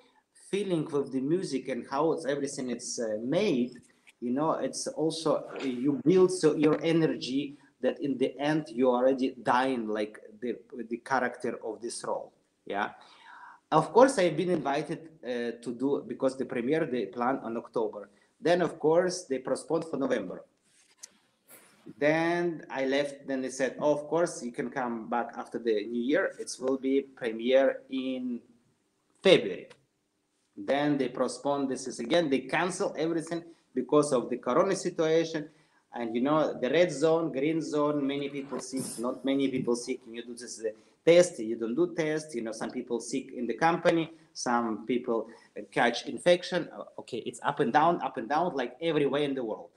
feeling of the music and how it's everything it's uh, made you know it's also you build so your energy that in the end you already dying like the the character of this role yeah? Of course i've been invited uh, to do because the premiere they plan on october. Then of course they postponed for november. Then i left then they said oh, of course you can come back after the new year. It will be premiere in february then they postpone this is again. They cancel everything because of the corona situation. And you know the red zone green zone many people sick not many people sick you do this test you don't do test. You know some people sick in the company some people catch infection. Okay it's up and down up and down like everywhere in the world.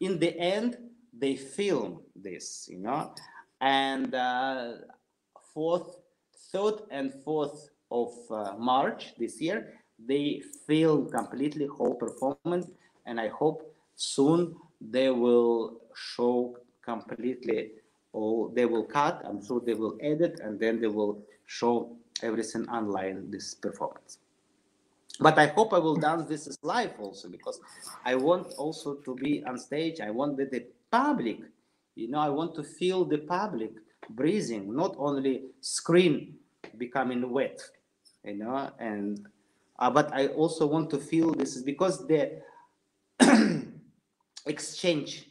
In the end they film this you know and uh, fourth third and fourth of uh, march this year they feel completely whole performance and i hope soon they will show completely or they will cut i'm sure they will edit and then they will show everything online this performance. But i hope i will dance this live also because i want also to be on stage i want the public you know i want to feel the public breathing not only screen becoming wet you know and uh, but i also want to feel this is because the exchange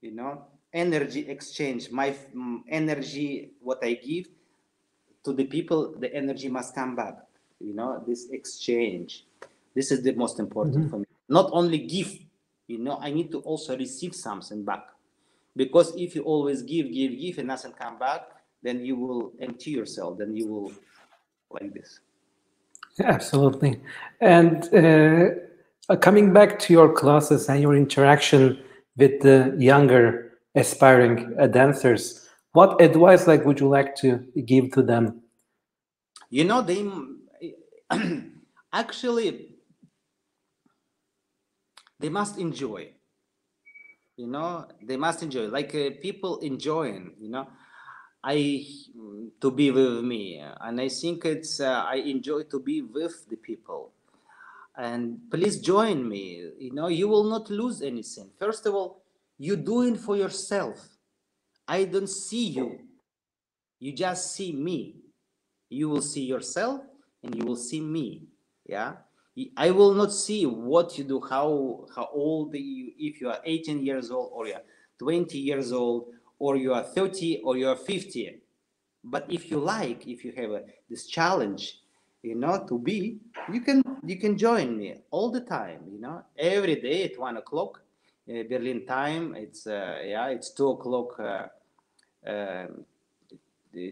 you know energy exchange my mm, energy what i give to the people the energy must come back you know this exchange. This is the most important mm-hmm. for me. Not only give you know i need to also receive something back. Because if you always give give give and nothing come back then you will empty yourself then you will like this absolutely and uh uh, coming back to your classes and your interaction with the younger aspiring uh, dancers, what advice like would you like to give to them? You know, they actually they must enjoy. You know, they must enjoy. Like uh, people enjoying. You know, I to be with me, and I think it's uh, I enjoy to be with the people. And please join me. You know you will not lose anything. First of all you do it for yourself. I don't see you. You just see me. You will see yourself and you will see me. Yeah? I will not see what you do how how old you if you are 18 years old or you're 20 years old or you are 30 or you are 50 but if you like if you have a, this challenge you know to be you can you can join me all the time you know every day at one o'clock uh, berlin time. It's uh, yeah it's two o'clock uh, um,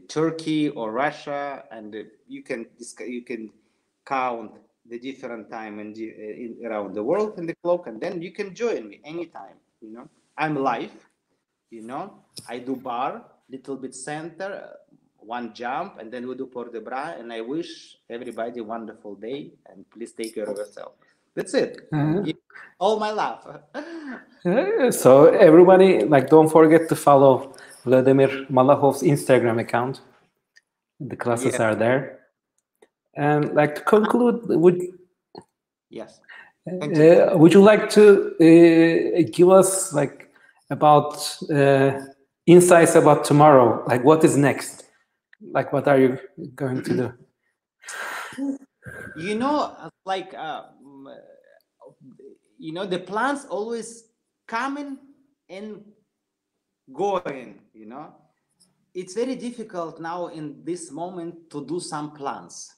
turkey or russia and you can you can count the different time and in, around the world in the clock and then you can join me anytime you know. I'm live you know? I do bar little bit center one jump and then we do port de bras and i wish everybody a wonderful day and please take care of yourself. That's it. Uh-huh. all my love. So everybody like don't forget to follow vladimir malakhov's instagram account. The classes yeah. are there. And like to conclude would yes. uh, would you like to uh, give us like about uh, insights about tomorrow. Like what is next? Like what are you going to do? You know like uh, you know the plans always coming and going you know? It's very difficult now in this moment to do some plans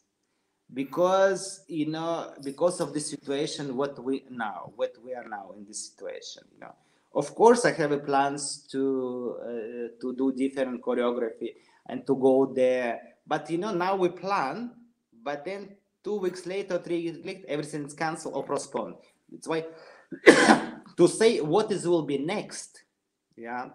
because you know because of the situation what we now what we are now in this situation you know of course i have plans to uh, to do different choreography and to go there. But you know, now we plan, but then two weeks later, three weeks later, everything is canceled or postponed. That's why to say what is will be next, yeah.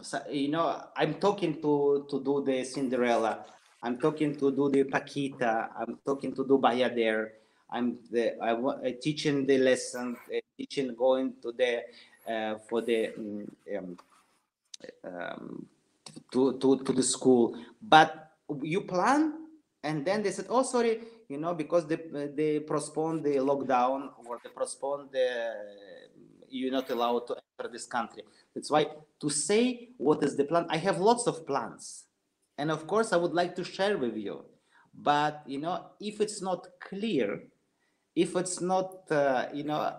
So, you know, I'm talking to to do the Cinderella. I'm talking to do the Paquita. I'm talking to do Bayadere. I'm the I uh, teaching the lesson, uh, teaching going to the for the mm, um, um, to, to to the school. But you plan, and then they said, "Oh, sorry, you know, because they they postponed the lockdown or they postponed the you're not allowed to enter this country." That's why to say what is the plan, I have lots of plans, and of course I would like to share with you. But you know, if it's not clear, if it's not uh, you know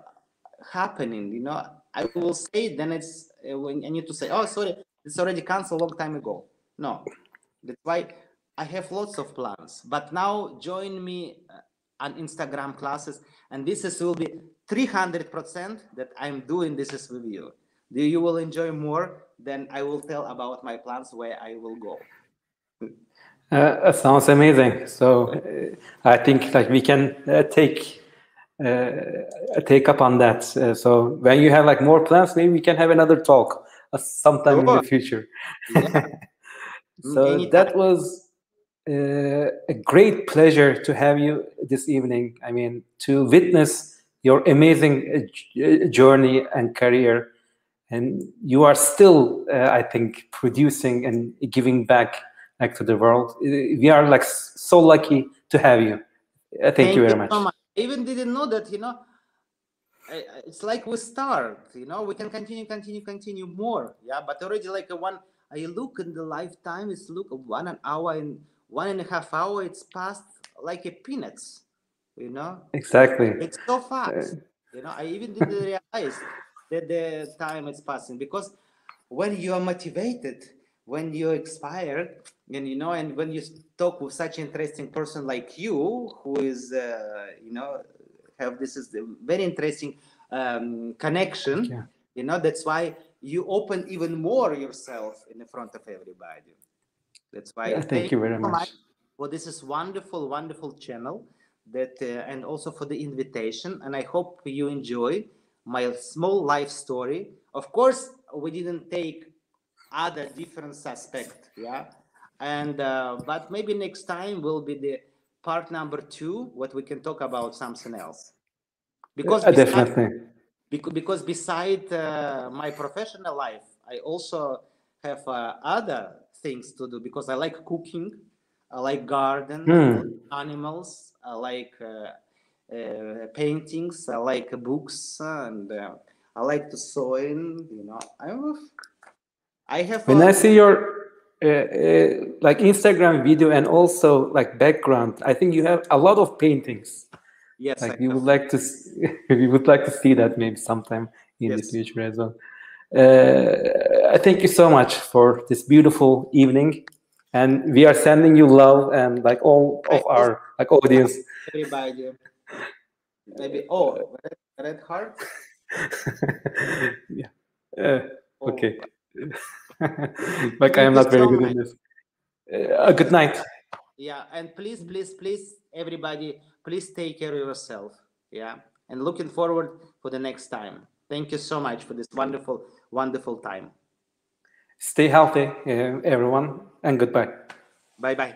happening, you know, I will say then it's uh, when I need to say, oh sorry, it's already canceled a long time ago. No, that's why I have lots of plans. But now join me uh, on Instagram classes, and this is will be 300% that I'm doing this is with you you will enjoy more then i will tell about my plans where i will go uh, sounds amazing so uh, i think like we can uh, take take up on that. Uh, so when you have like more plans maybe we can have another talk uh, sometime in the future. Yeah. so that was a great pleasure to have you this evening. I mean to witness your amazing journey and career. And you are still uh, i think producing and giving back back to the world. Uh, we are like so lucky to have you. Uh, thank, thank you very much. So much. Even didn't know that you know it's like we start you know we can continue continue continue more yeah? But already like a one i look in the lifetime it's look one an hour and one and a half hour it's passed like a peanuts you know? Exactly. It's so fast uh, you know? I even didn't realize that the time is passing because when you are motivated when you expired and you know and when you talk with such interesting person like you who is uh, you know have this is very interesting um, connection yeah. you know that's why you open even more yourself in the front of everybody that's why yeah, thank, you very much for this is wonderful wonderful channel that uh, and also for the invitation and i hope you enjoy my small life story. Of course, we didn't take other different suspect, yeah. And uh, but maybe next time will be the part number two, what we can talk about something else. Because uh, definitely. Because, because beside uh, my professional life, I also have uh, other things to do because I like cooking, I like garden, hmm. animals, I like uh, uh, paintings. I like books, and uh, I like to sew in. You know, I have. I have. When I see your uh, like Instagram video and also like background, I think you have a lot of paintings. Yes, like we would like to. we would like to see that maybe sometime in yes. the future as well. Uh, thank you so much for this beautiful evening and we are sending you love and like all of our like audience everybody Maybe oh red, red heart. yeah. Uh, okay. like I am not very good at this. Uh, good night. Yeah, and please, please, please, everybody, please take care of yourself. Yeah, and looking forward for the next time. Thank you so much for this wonderful, wonderful time. Stay healthy, uh, everyone, and goodbye. Bye bye.